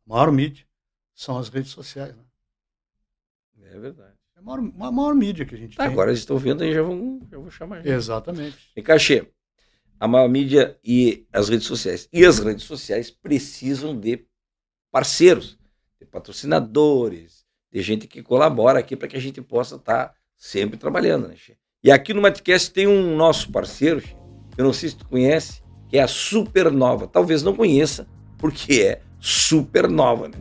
a maior mídia, são as redes sociais. Né? É verdade. É a maior, a maior mídia que a gente Tá, tem. agora eles estão vendo aí, já vão, já vou chamar. Exatamente. Em cachê, a maior mídia e as redes sociais. E as redes sociais precisam de parceiros, de patrocinadores, de gente que colabora aqui para que a gente possa estar sempre trabalhando. Né, Che? E aqui no Matcast tem um nosso parceiro, Che, eu não sei se tu conhece, que é a Supernova. Talvez não conheça, porque é Supernova, né?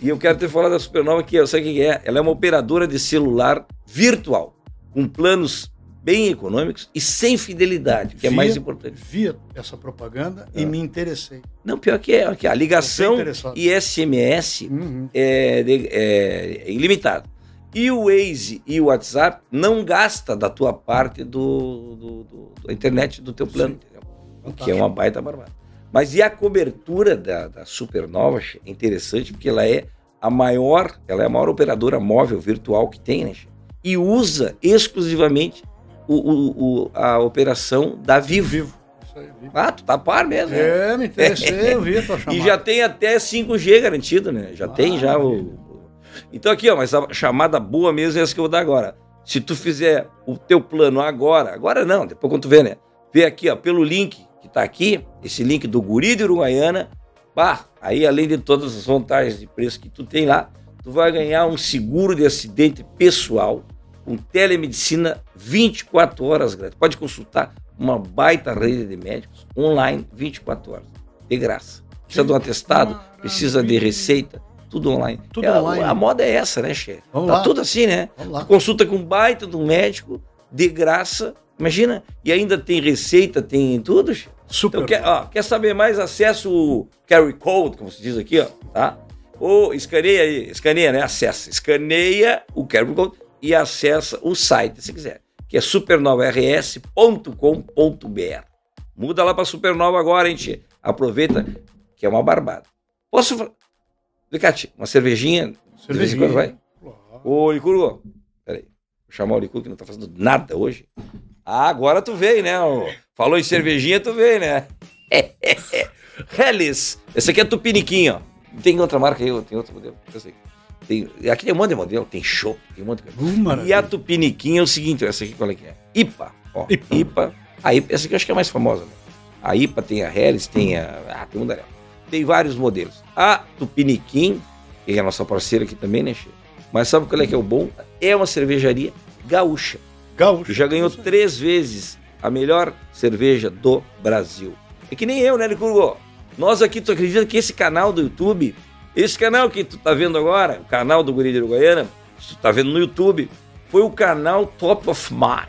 E eu quero te falar da Supernova, que eu sei o que é. Ela é uma operadora de celular virtual, com planos bem econômicos e sem fidelidade, que é Via- mais importante. Vi essa propaganda e Ah. me interessei. Não, pior que é, que a ligação e SMS Uhum. é, de- é ilimitado. E o Waze e o WhatsApp não gasta da tua parte do, do- do- da internet do teu plano? O que é uma baita barbada. Mas e a cobertura da, da Supernova é interessante porque ela é a maior, ela é a maior operadora móvel virtual que tem, né? E usa exclusivamente o- o- o- a operação da Vivo. Vivo. Isso aí, vivo. Ah, tu tá par mesmo, né? É, me interessei, eu vi a tua chamada. E já tem até 5G garantido, né? Já tem já o. Então aqui, ó, mas a chamada boa mesmo é essa que eu vou dar agora. Se tu fizer o teu plano agora, agora não, depois quando tu vê, né? Vê aqui, ó, pelo link que tá aqui, esse link do Guri de Uruguaiana, pá, aí além de todas as vantagens de preço que tu tem lá, tu vai ganhar um seguro de acidente pessoal, com telemedicina 24 horas grátis. Pode consultar uma baita rede de médicos online 24 horas, de graça. Precisa de um atestado, precisa de receita, tudo online. Tudo É, a- online. A, moda é essa, né, chefe? Tá lá. tudo assim, né? Consulta com um baita do médico, de graça, imagina, e ainda tem receita, tem tudo. chefe. Super. Então, quer, ó, quer saber mais? Acesse o QR Code, como se diz aqui, ó, tá? Ou escaneia aí, escaneia, né? Acessa, escaneia o QR Code e acessa o site, se quiser, que é supernovars.com.br. Muda lá para Supernova agora, gente. Aproveita, que é uma barbada. Posso. Licate, uma cervejinha? De vez em quando vai? Claro. Ô, Licurgo, peraí. Vou chamar o Licurgo que não tá fazendo nada hoje. Ah, agora tu veio, né? Falou em cervejinha, tu veio, né? Helles. Esse aqui é Tupiniquim, ó. Tem outra marca aí, tem outro modelo. Esse aqui. Tem, aqui tem um monte de modelo, tem show, tem um monte de coisa. Uh. E a Tupiniquim é o seguinte, essa aqui qual é que é? IPA. Ó, IPA. IPA. A IPA, essa aqui eu acho que é a mais famosa. Né? A IPA tem a Helles, tem a... Ah, tem um da Tem vários modelos. A Tupiniquim, que é a nossa parceira aqui também, né, Che? Mas sabe qual é que é o bom? É uma cervejaria gaúcha. Gaúcho. já ganhou três vezes a melhor cerveja do Brasil. É que nem eu, né, Licurgo? Nós aqui, tu acredita que esse canal do YouTube, esse canal que tu tá vendo agora, o canal do Guri de Uruguaiana, que tu tá vendo no YouTube, foi o canal Top of Mind.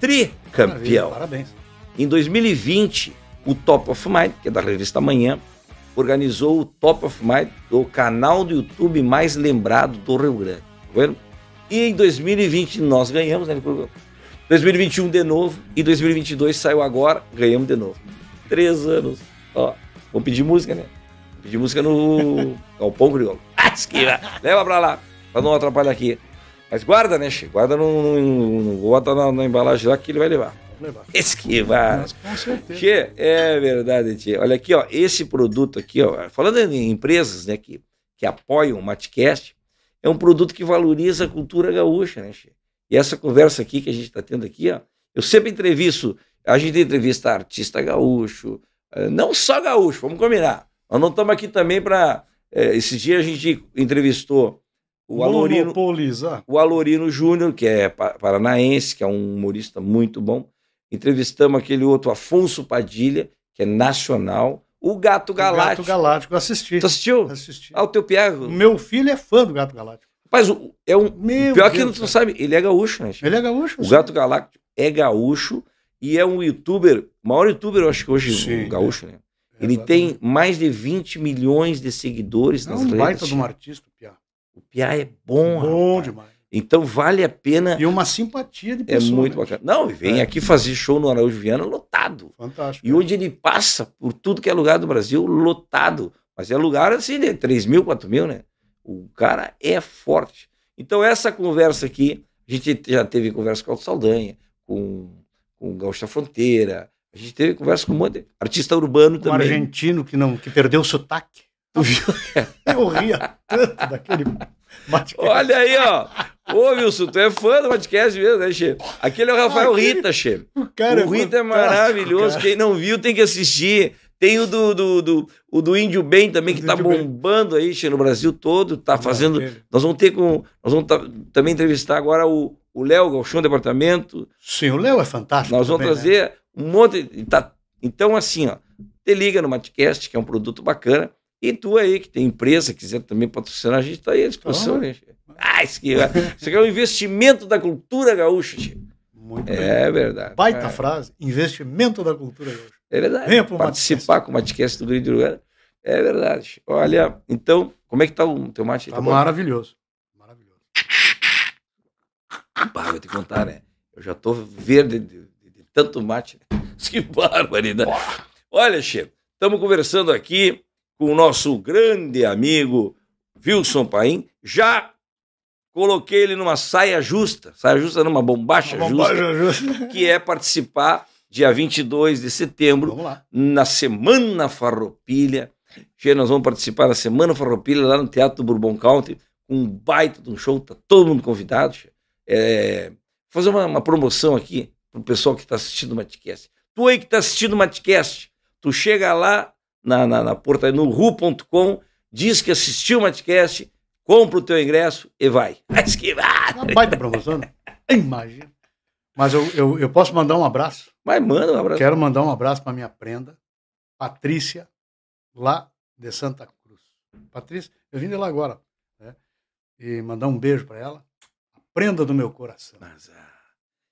Tricampeão. Parabéns. Em 2020, o Top of Mind, que é da revista Manhã, organizou o Top of Mind, o canal do YouTube mais lembrado do Rio Grande. Tá vendo? E em 2020 nós ganhamos, né? Nicole? 2021 de novo. E 2022 saiu agora, ganhamos de novo. Três anos. Ó, vamos pedir música, né? Pedir música no Galpão Crioulo. Ah, esquiva. Leva pra lá, pra não atrapalhar aqui. Mas guarda, né, Che? Guarda no, no, no- Bota na, na embalagem lá que ele vai levar. Esquiva. Mas com certeza. Tchê, é verdade, Tchê. Olha aqui, ó, esse produto aqui, ó, falando em empresas, né, que, que apoiam o Matcast, é um produto que valoriza a cultura gaúcha, né, Tchê? E essa conversa aqui que a gente está tendo aqui, ó, eu sempre entrevisto, a gente entrevista artista gaúcho, eh, não só gaúcho, vamos combinar. Nós não estamos aqui também para. esses dias a gente entrevistou o Alorino, o Alorino Júnior, que é pa- paranaense, que é um humorista muito bom. Entrevistamos aquele outro Afonso Padilha, que é nacional. O Gato O Gato Galáctico. Galáctico. Assisti. Tu assistiu? Assisti. Ah, o teu O Piago. Meu filho é fã do Gato Galáctico. Rapaz, o- é um. Meu pior que Deus não do tu céu. sabe, ele é gaúcho, né? Ele é gaúcho? O sim. Gato Galáctico é gaúcho e é um youtuber, maior youtuber, eu acho que hoje, Sim, um gaúcho, né? É, Ele tem mais de 20 milhões de seguidores É nas um redes. baita de Chico. um artista, o Piá. O Piá é bom, Bom rapaz. demais. Então vale a pena. E uma simpatia de É pessoa. muito né? bacana. Não, vem É. aqui fazer show no Araújo Viana lotado. Fantástico. E onde ele passa por tudo que é lugar do Brasil, lotado. Mas é lugar assim de 3 mil, 4 mil, né? O cara é forte. Então, essa conversa aqui, a gente já teve conversa com o Alto Saldanha, com, com o Gaúcho da Fronteira, a gente teve conversa com um monte de artista urbano Um também. argentino que, não, que perdeu o sotaque. Tu viu? Eu ria tanto daquele Olha aí, ó. Ô, Wilson, tu é fã do podcast mesmo, né, Che? Aquele é o Rafael Aquele- Rita, Che. O cara o Rita é maravilhoso. cara. Quem não viu tem que assistir. Tem o do, do, do, o do Índio Bem também, O que tá Índio Bem. bombando aí, che, no Brasil todo. Tá fazendo. Aquele. Nós vamos ter com. Nós vamos tá- também entrevistar agora o o Léo Galchão Departamento. Sim, o Léo é fantástico. Nós vamos também, né? trazer um monte. e Tá, então, assim, ó. Te liga no Matcast, que é um produto bacana. E tu aí, que tem empresa, quiser também patrocinar, a gente tá aí à disposição, né? Ah, isso aqui, isso aqui é um investimento da cultura gaúcha, che. Muito bem. É verdade. Baita é. frase. Investimento da cultura gaúcha. É verdade. Venha pro Participar com o Matcast do Grande Lugar. É verdade. Olha, então, como é que tá o teu mate? Tá bom? maravilhoso. Maravilhoso. Bah, vou te contar, né? Eu já tô verde de, de- de tanto mate. Que barbaridade. Olha, Che, estamos conversando aqui com o nosso grande amigo Wilson Paim. Já coloquei ele numa saia justa, saia justa numa bombacha Uma justa, bombacha justa. que é participar dia 22 de setembro na Semana Farroupilha. Che, nós vamos participar da Semana Farroupilha lá no Teatro do Bourbon Country, com um baita de um show, tá todo mundo convidado. É, vou fazer uma, uma promoção aqui pro pessoal que está assistindo o Matcast. Tu aí que está assistindo o Matcast, tu chega lá na, na, na porta, no ru.com, diz que assistiu o Matcast, compra o teu ingresso e vai. Mas que vai! Uma baita promoção. né? Imagina. Mas eu, eu, eu posso mandar um abraço? Mas manda um abraço. Quero mandar um abraço para minha prenda, Patrícia, lá de Santa Cruz. Patrícia, eu vim de lá agora. né? E mandar um beijo para ela. A prenda do meu coração. Mas, ah,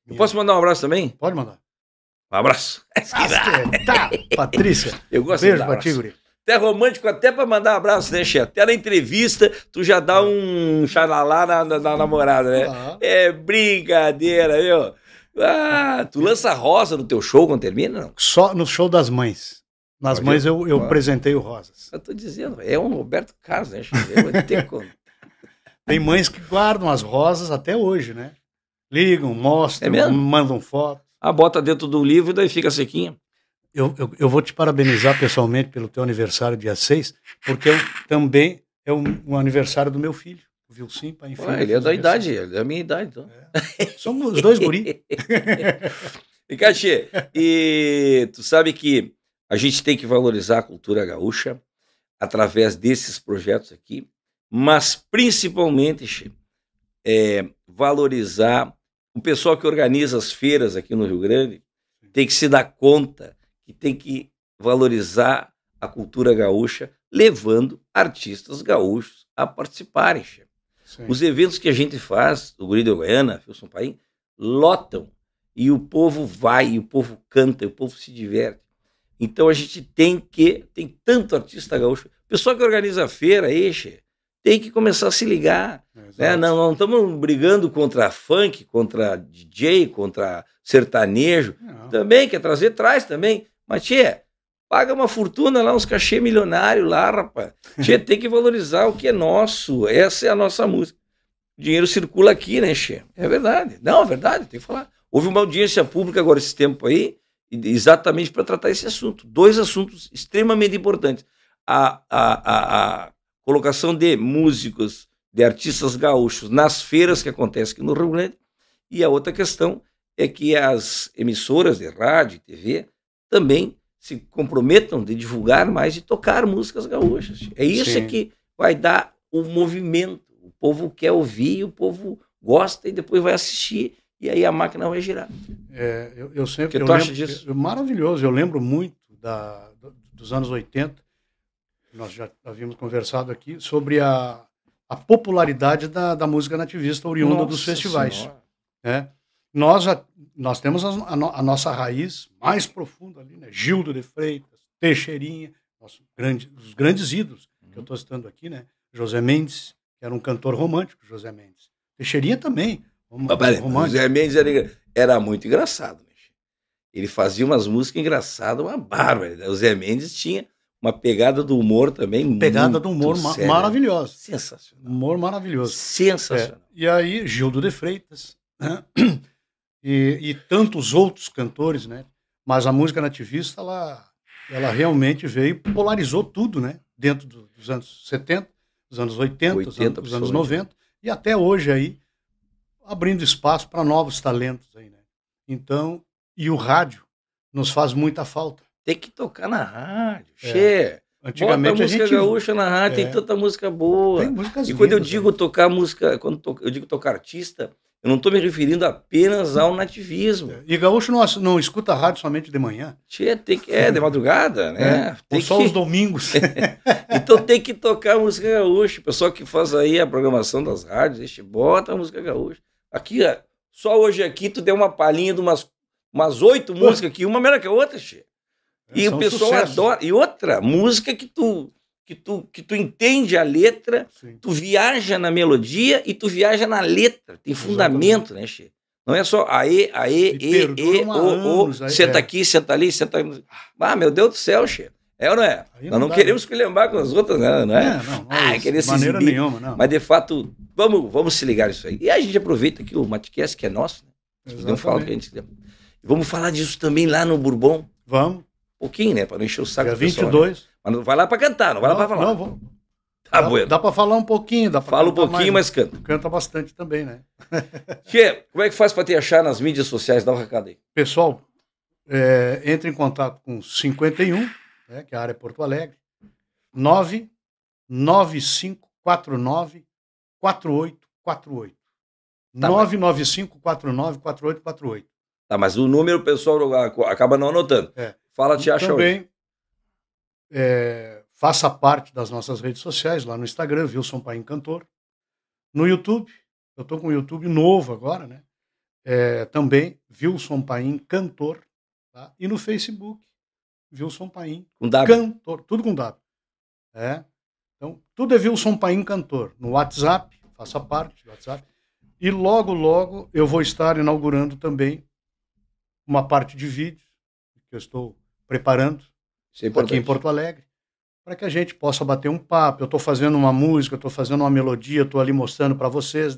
eu posso mandar um abraço também? Pode mandar. Um abraço. Tá, Patrícia. Eu gosto Beijo de dar pra ti, abraço. guri. Até romântico, até pra mandar um abraço, né, Che? Até na entrevista, tu já dá um xalalá na, na, na namorada, né? Ah, É brincadeira, viu? Ah, tu lança rosa no teu show quando termina? Não. Só no show das mães. Nas Olha, mães eu, eu olha. presentei o Rosas. Eu tô dizendo, é um Roberto Carlos, né, ter como. Tem mães que guardam as rosas até hoje, né? Ligam, mostram, É mandam foto. Ah, bota dentro do livro e daí fica sequinha. Eu, eu, eu vou te parabenizar pessoalmente pelo teu aniversário, dia 6, porque eu, também é um, um aniversário do meu filho, o Vilsim, pai enfim. Ah, ele é da idade, ele é da minha idade, então. Somos os dois guri. E Cachê, e tu sabe que a gente tem que valorizar a cultura gaúcha através desses projetos aqui, mas principalmente, é, valorizar o pessoal que organiza as feiras aqui no Rio Grande tem que se dar conta que tem que valorizar a cultura gaúcha, levando artistas gaúchos a participarem. Os eventos que a gente faz, do Guri de Goiânia, Wilson Paim, lotam. E o povo vai, e o povo canta, e o povo se diverte. Então a gente tem que. Tem tanto artista gaúcho. O pessoal que organiza a feira aí, che, tem que começar a se ligar. Né? Não, não estamos brigando contra funk, contra DJ, contra sertanejo. Não. Também, quer trazer, traz também. Mas, tchê, paga uma fortuna lá, uns cachê milionários lá, rapaz. Tchê, tem que valorizar o que é nosso. Essa é a nossa música. O dinheiro circula aqui, né, Tchê? É verdade. Não, é verdade, tem que falar. Houve uma audiência pública agora esse tempo aí, exatamente para tratar esse assunto. Dois assuntos extremamente importantes. A, a, a, a colocação de músicos, de artistas gaúchos nas feiras que acontecem aqui no Rio Grande. E a outra questão é que as emissoras de rádio e TV também se comprometam de divulgar mais e tocar músicas gaúchas. É isso Sim. que vai dar o movimento. O povo quer ouvir, o povo gosta e depois vai assistir e aí a máquina vai girar. É, eu, eu sempre. O que eu tu acha lembro- disso? eu- maravilhoso. Eu lembro muito da, do- dos anos 80. Nós já havíamos conversado aqui sobre a, a popularidade da, da música nativista oriunda Nossa dos festivais. Né? Nós, já, nós temos a, a no- a nossa raiz mais profunda ali, né? Gildo de Freitas, Teixeirinha, nosso grande, os grandes ídolos que eu estou citando aqui, né? José Mendes, que era um cantor romântico, José Mendes. Teixeirinha também, peraí, o romântico. Zé Mendes era, era muito engraçado. Ele fazia umas músicas engraçadas, uma bárbara. O Zé Mendes tinha uma pegada do humor também Pegada do humor ma- séria. maravilhosa. Sensacional. Humor maravilhoso. Sensacional. É, e aí, Gildo de Freitas, né? e, e tantos outros cantores, né? Mas a música nativista, ela, ela realmente veio e polarizou tudo, né? Dentro do- dos anos 70, dos anos 80, dos 80, anos, dos anos principalmente. 90, e até hoje aí, abrindo espaço para novos talentos aí, né? Então, e o rádio nos faz muita falta. Tem que tocar na rádio. É. Che, Antigamente bota a música gente gaúcha na rádio, É. tem tanta música boa. tem músicas E quando eu lindas, digo né? tocar música, quando to- eu digo tocar artista, eu não estou me referindo apenas ao nativismo. E gaúcho não, não escuta rádio somente de manhã, Che, tem que, é, de madrugada, né? é, Tem ou só que- os domingos. Então tem que tocar música gaúcha. O pessoal que faz aí a programação das rádios, deixa, bota a música gaúcha. Aqui, ó, só hoje aqui tu deu uma palhinha de umas umas oito músicas aqui, uma melhor que a outra, che. E São o pessoal sucessos. adora. E outra, música que tu, que tu que tu entende a letra, Sim. tu viaja na melodia e tu viaja na letra. Tem fundamento, né, che? Não é só aê, aê, E e, e, o, o, senta é. aqui, senta ali, senta ali. Ah, meu Deus do céu, che. É ou não é? Aí Nós não queremos que lembrar com as outras, né? não é? É, não, não Ah, é querer se maneira exibir. nenhuma, não. Mas de fato, vamos, vamos se ligar nisso aí. E a gente aproveita que o Matcast, que é nosso, né? Podemos falar o que a gente quiser. E Vamos falar disso também lá no Bourbon. Vamos, pouquinho, né? Para não encher o saco dia do pessoal, né? 22. Mas não vai lá para cantar, não vai lá para falar. Não, vamos. tá dá, bueno. dá pra falar um pouquinho, dá pra Fala um pouquinho, mais, mas canta. Canta bastante também, né? Tchê, como é que faz para te achar nas mídias sociais? Dá um recado aí. Pessoal, é, entre em contato com 51, né, que é a área Porto Alegre, 99549 4848. Tá, 99549 Tá, mas o número o pessoal acaba não anotando. É. Fala, te acha hoje. Também é, faça parte das nossas redes sociais, lá no Instagram, Wilson Paim Cantor. No YouTube, eu estou com o YouTube novo agora, né? É, também, Wilson Paim Cantor. Tá? E no Facebook, Wilson Paim W. Cantor. Tudo com W. É. Então, tudo é Wilson Paim Cantor. No WhatsApp, faça parte do WhatsApp. E logo, logo, eu vou estar inaugurando também uma parte de vídeo que eu estou preparando é aqui em. Porto Alegre, para que a gente possa bater um papo. Eu estou fazendo uma música, estou fazendo uma melodia, estou ali mostrando para vocês.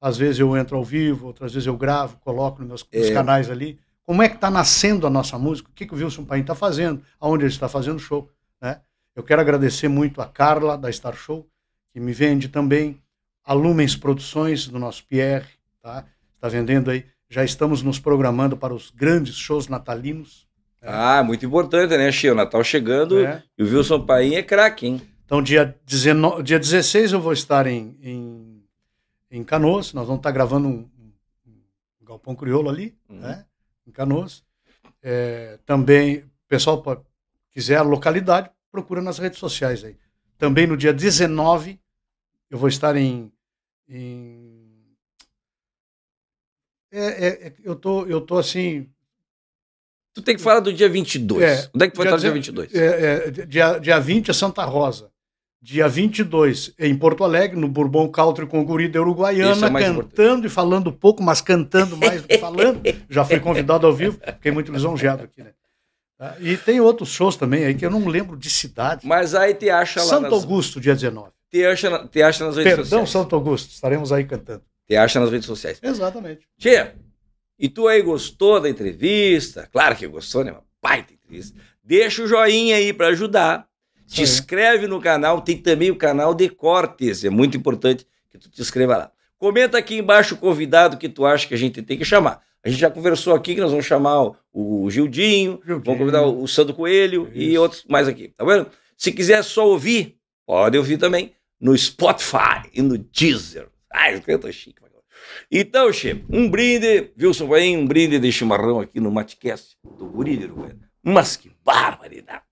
Às vezes eu entro ao vivo, outras vezes eu gravo, coloco nos meus nos É. canais ali. Como é que está nascendo a nossa música? O que, que o Wilson Paim está fazendo? Aonde ele está fazendo show? Né? Eu quero agradecer muito a Carla, da Star Show, que me vende também. A Lumens Produções, do nosso Pierre, tá? Está vendendo aí. Já estamos nos programando para os grandes shows natalinos. Ah, muito importante, né, Chia? O Natal chegando né? e o Wilson Paim é craque, hein? Então, dia, 19, dia 16 eu vou estar em, em, em Canoas. Nós vamos estar gravando um, um- galpão crioulo ali, Uhum. né? Em Canoas. É, também, pessoal pode, quiser a localidade, procura nas redes sociais aí. Também no dia 19 eu vou estar em. em é, é, é, eu, tô, eu tô assim. Tu tem que falar do dia 22. É, Onde é que tu vai dia estar no dia deze- 22? É, é, dia, dia 20 é Santa Rosa. Dia 22 é em Porto Alegre, no Bourbon Country com o Guri da Isso Uruguaiana, é cantando e falando pouco, mas cantando mais do que falando. Já fui convidado ao vivo, fiquei muito lisonjeado aqui, né? Tá? E tem outros shows também aí que eu não lembro de cidade. Mas aí te acha lá Santo nas, Augusto, dia 19. te acha, na- te acha nas redes Perdão, sociais. Santo Augusto, estaremos aí cantando. Te acha nas redes sociais. Exatamente. Tia, e tu aí gostou da entrevista? Claro que gostou, né? Uma baita entrevista. Deixa o joinha aí para ajudar. Te Isso aí. inscreve no canal, tem também o canal de cortes, é muito importante que tu te inscreva lá. Comenta aqui embaixo o convidado que tu acha que a gente tem que chamar. A gente já conversou aqui que nós vamos chamar o, o Gildinho, Gildinho. vamos convidar o, o Sandro Coelho e Isso. outros mais aqui, tá vendo? Se quiser só ouvir, pode ouvir também no Spotify e no Deezer. Ai, eu tô chique. Então, Che, um brinde, Wilson Paim, um brinde de chimarrão aqui no Matcast do Guri de. Mas que barbaridade!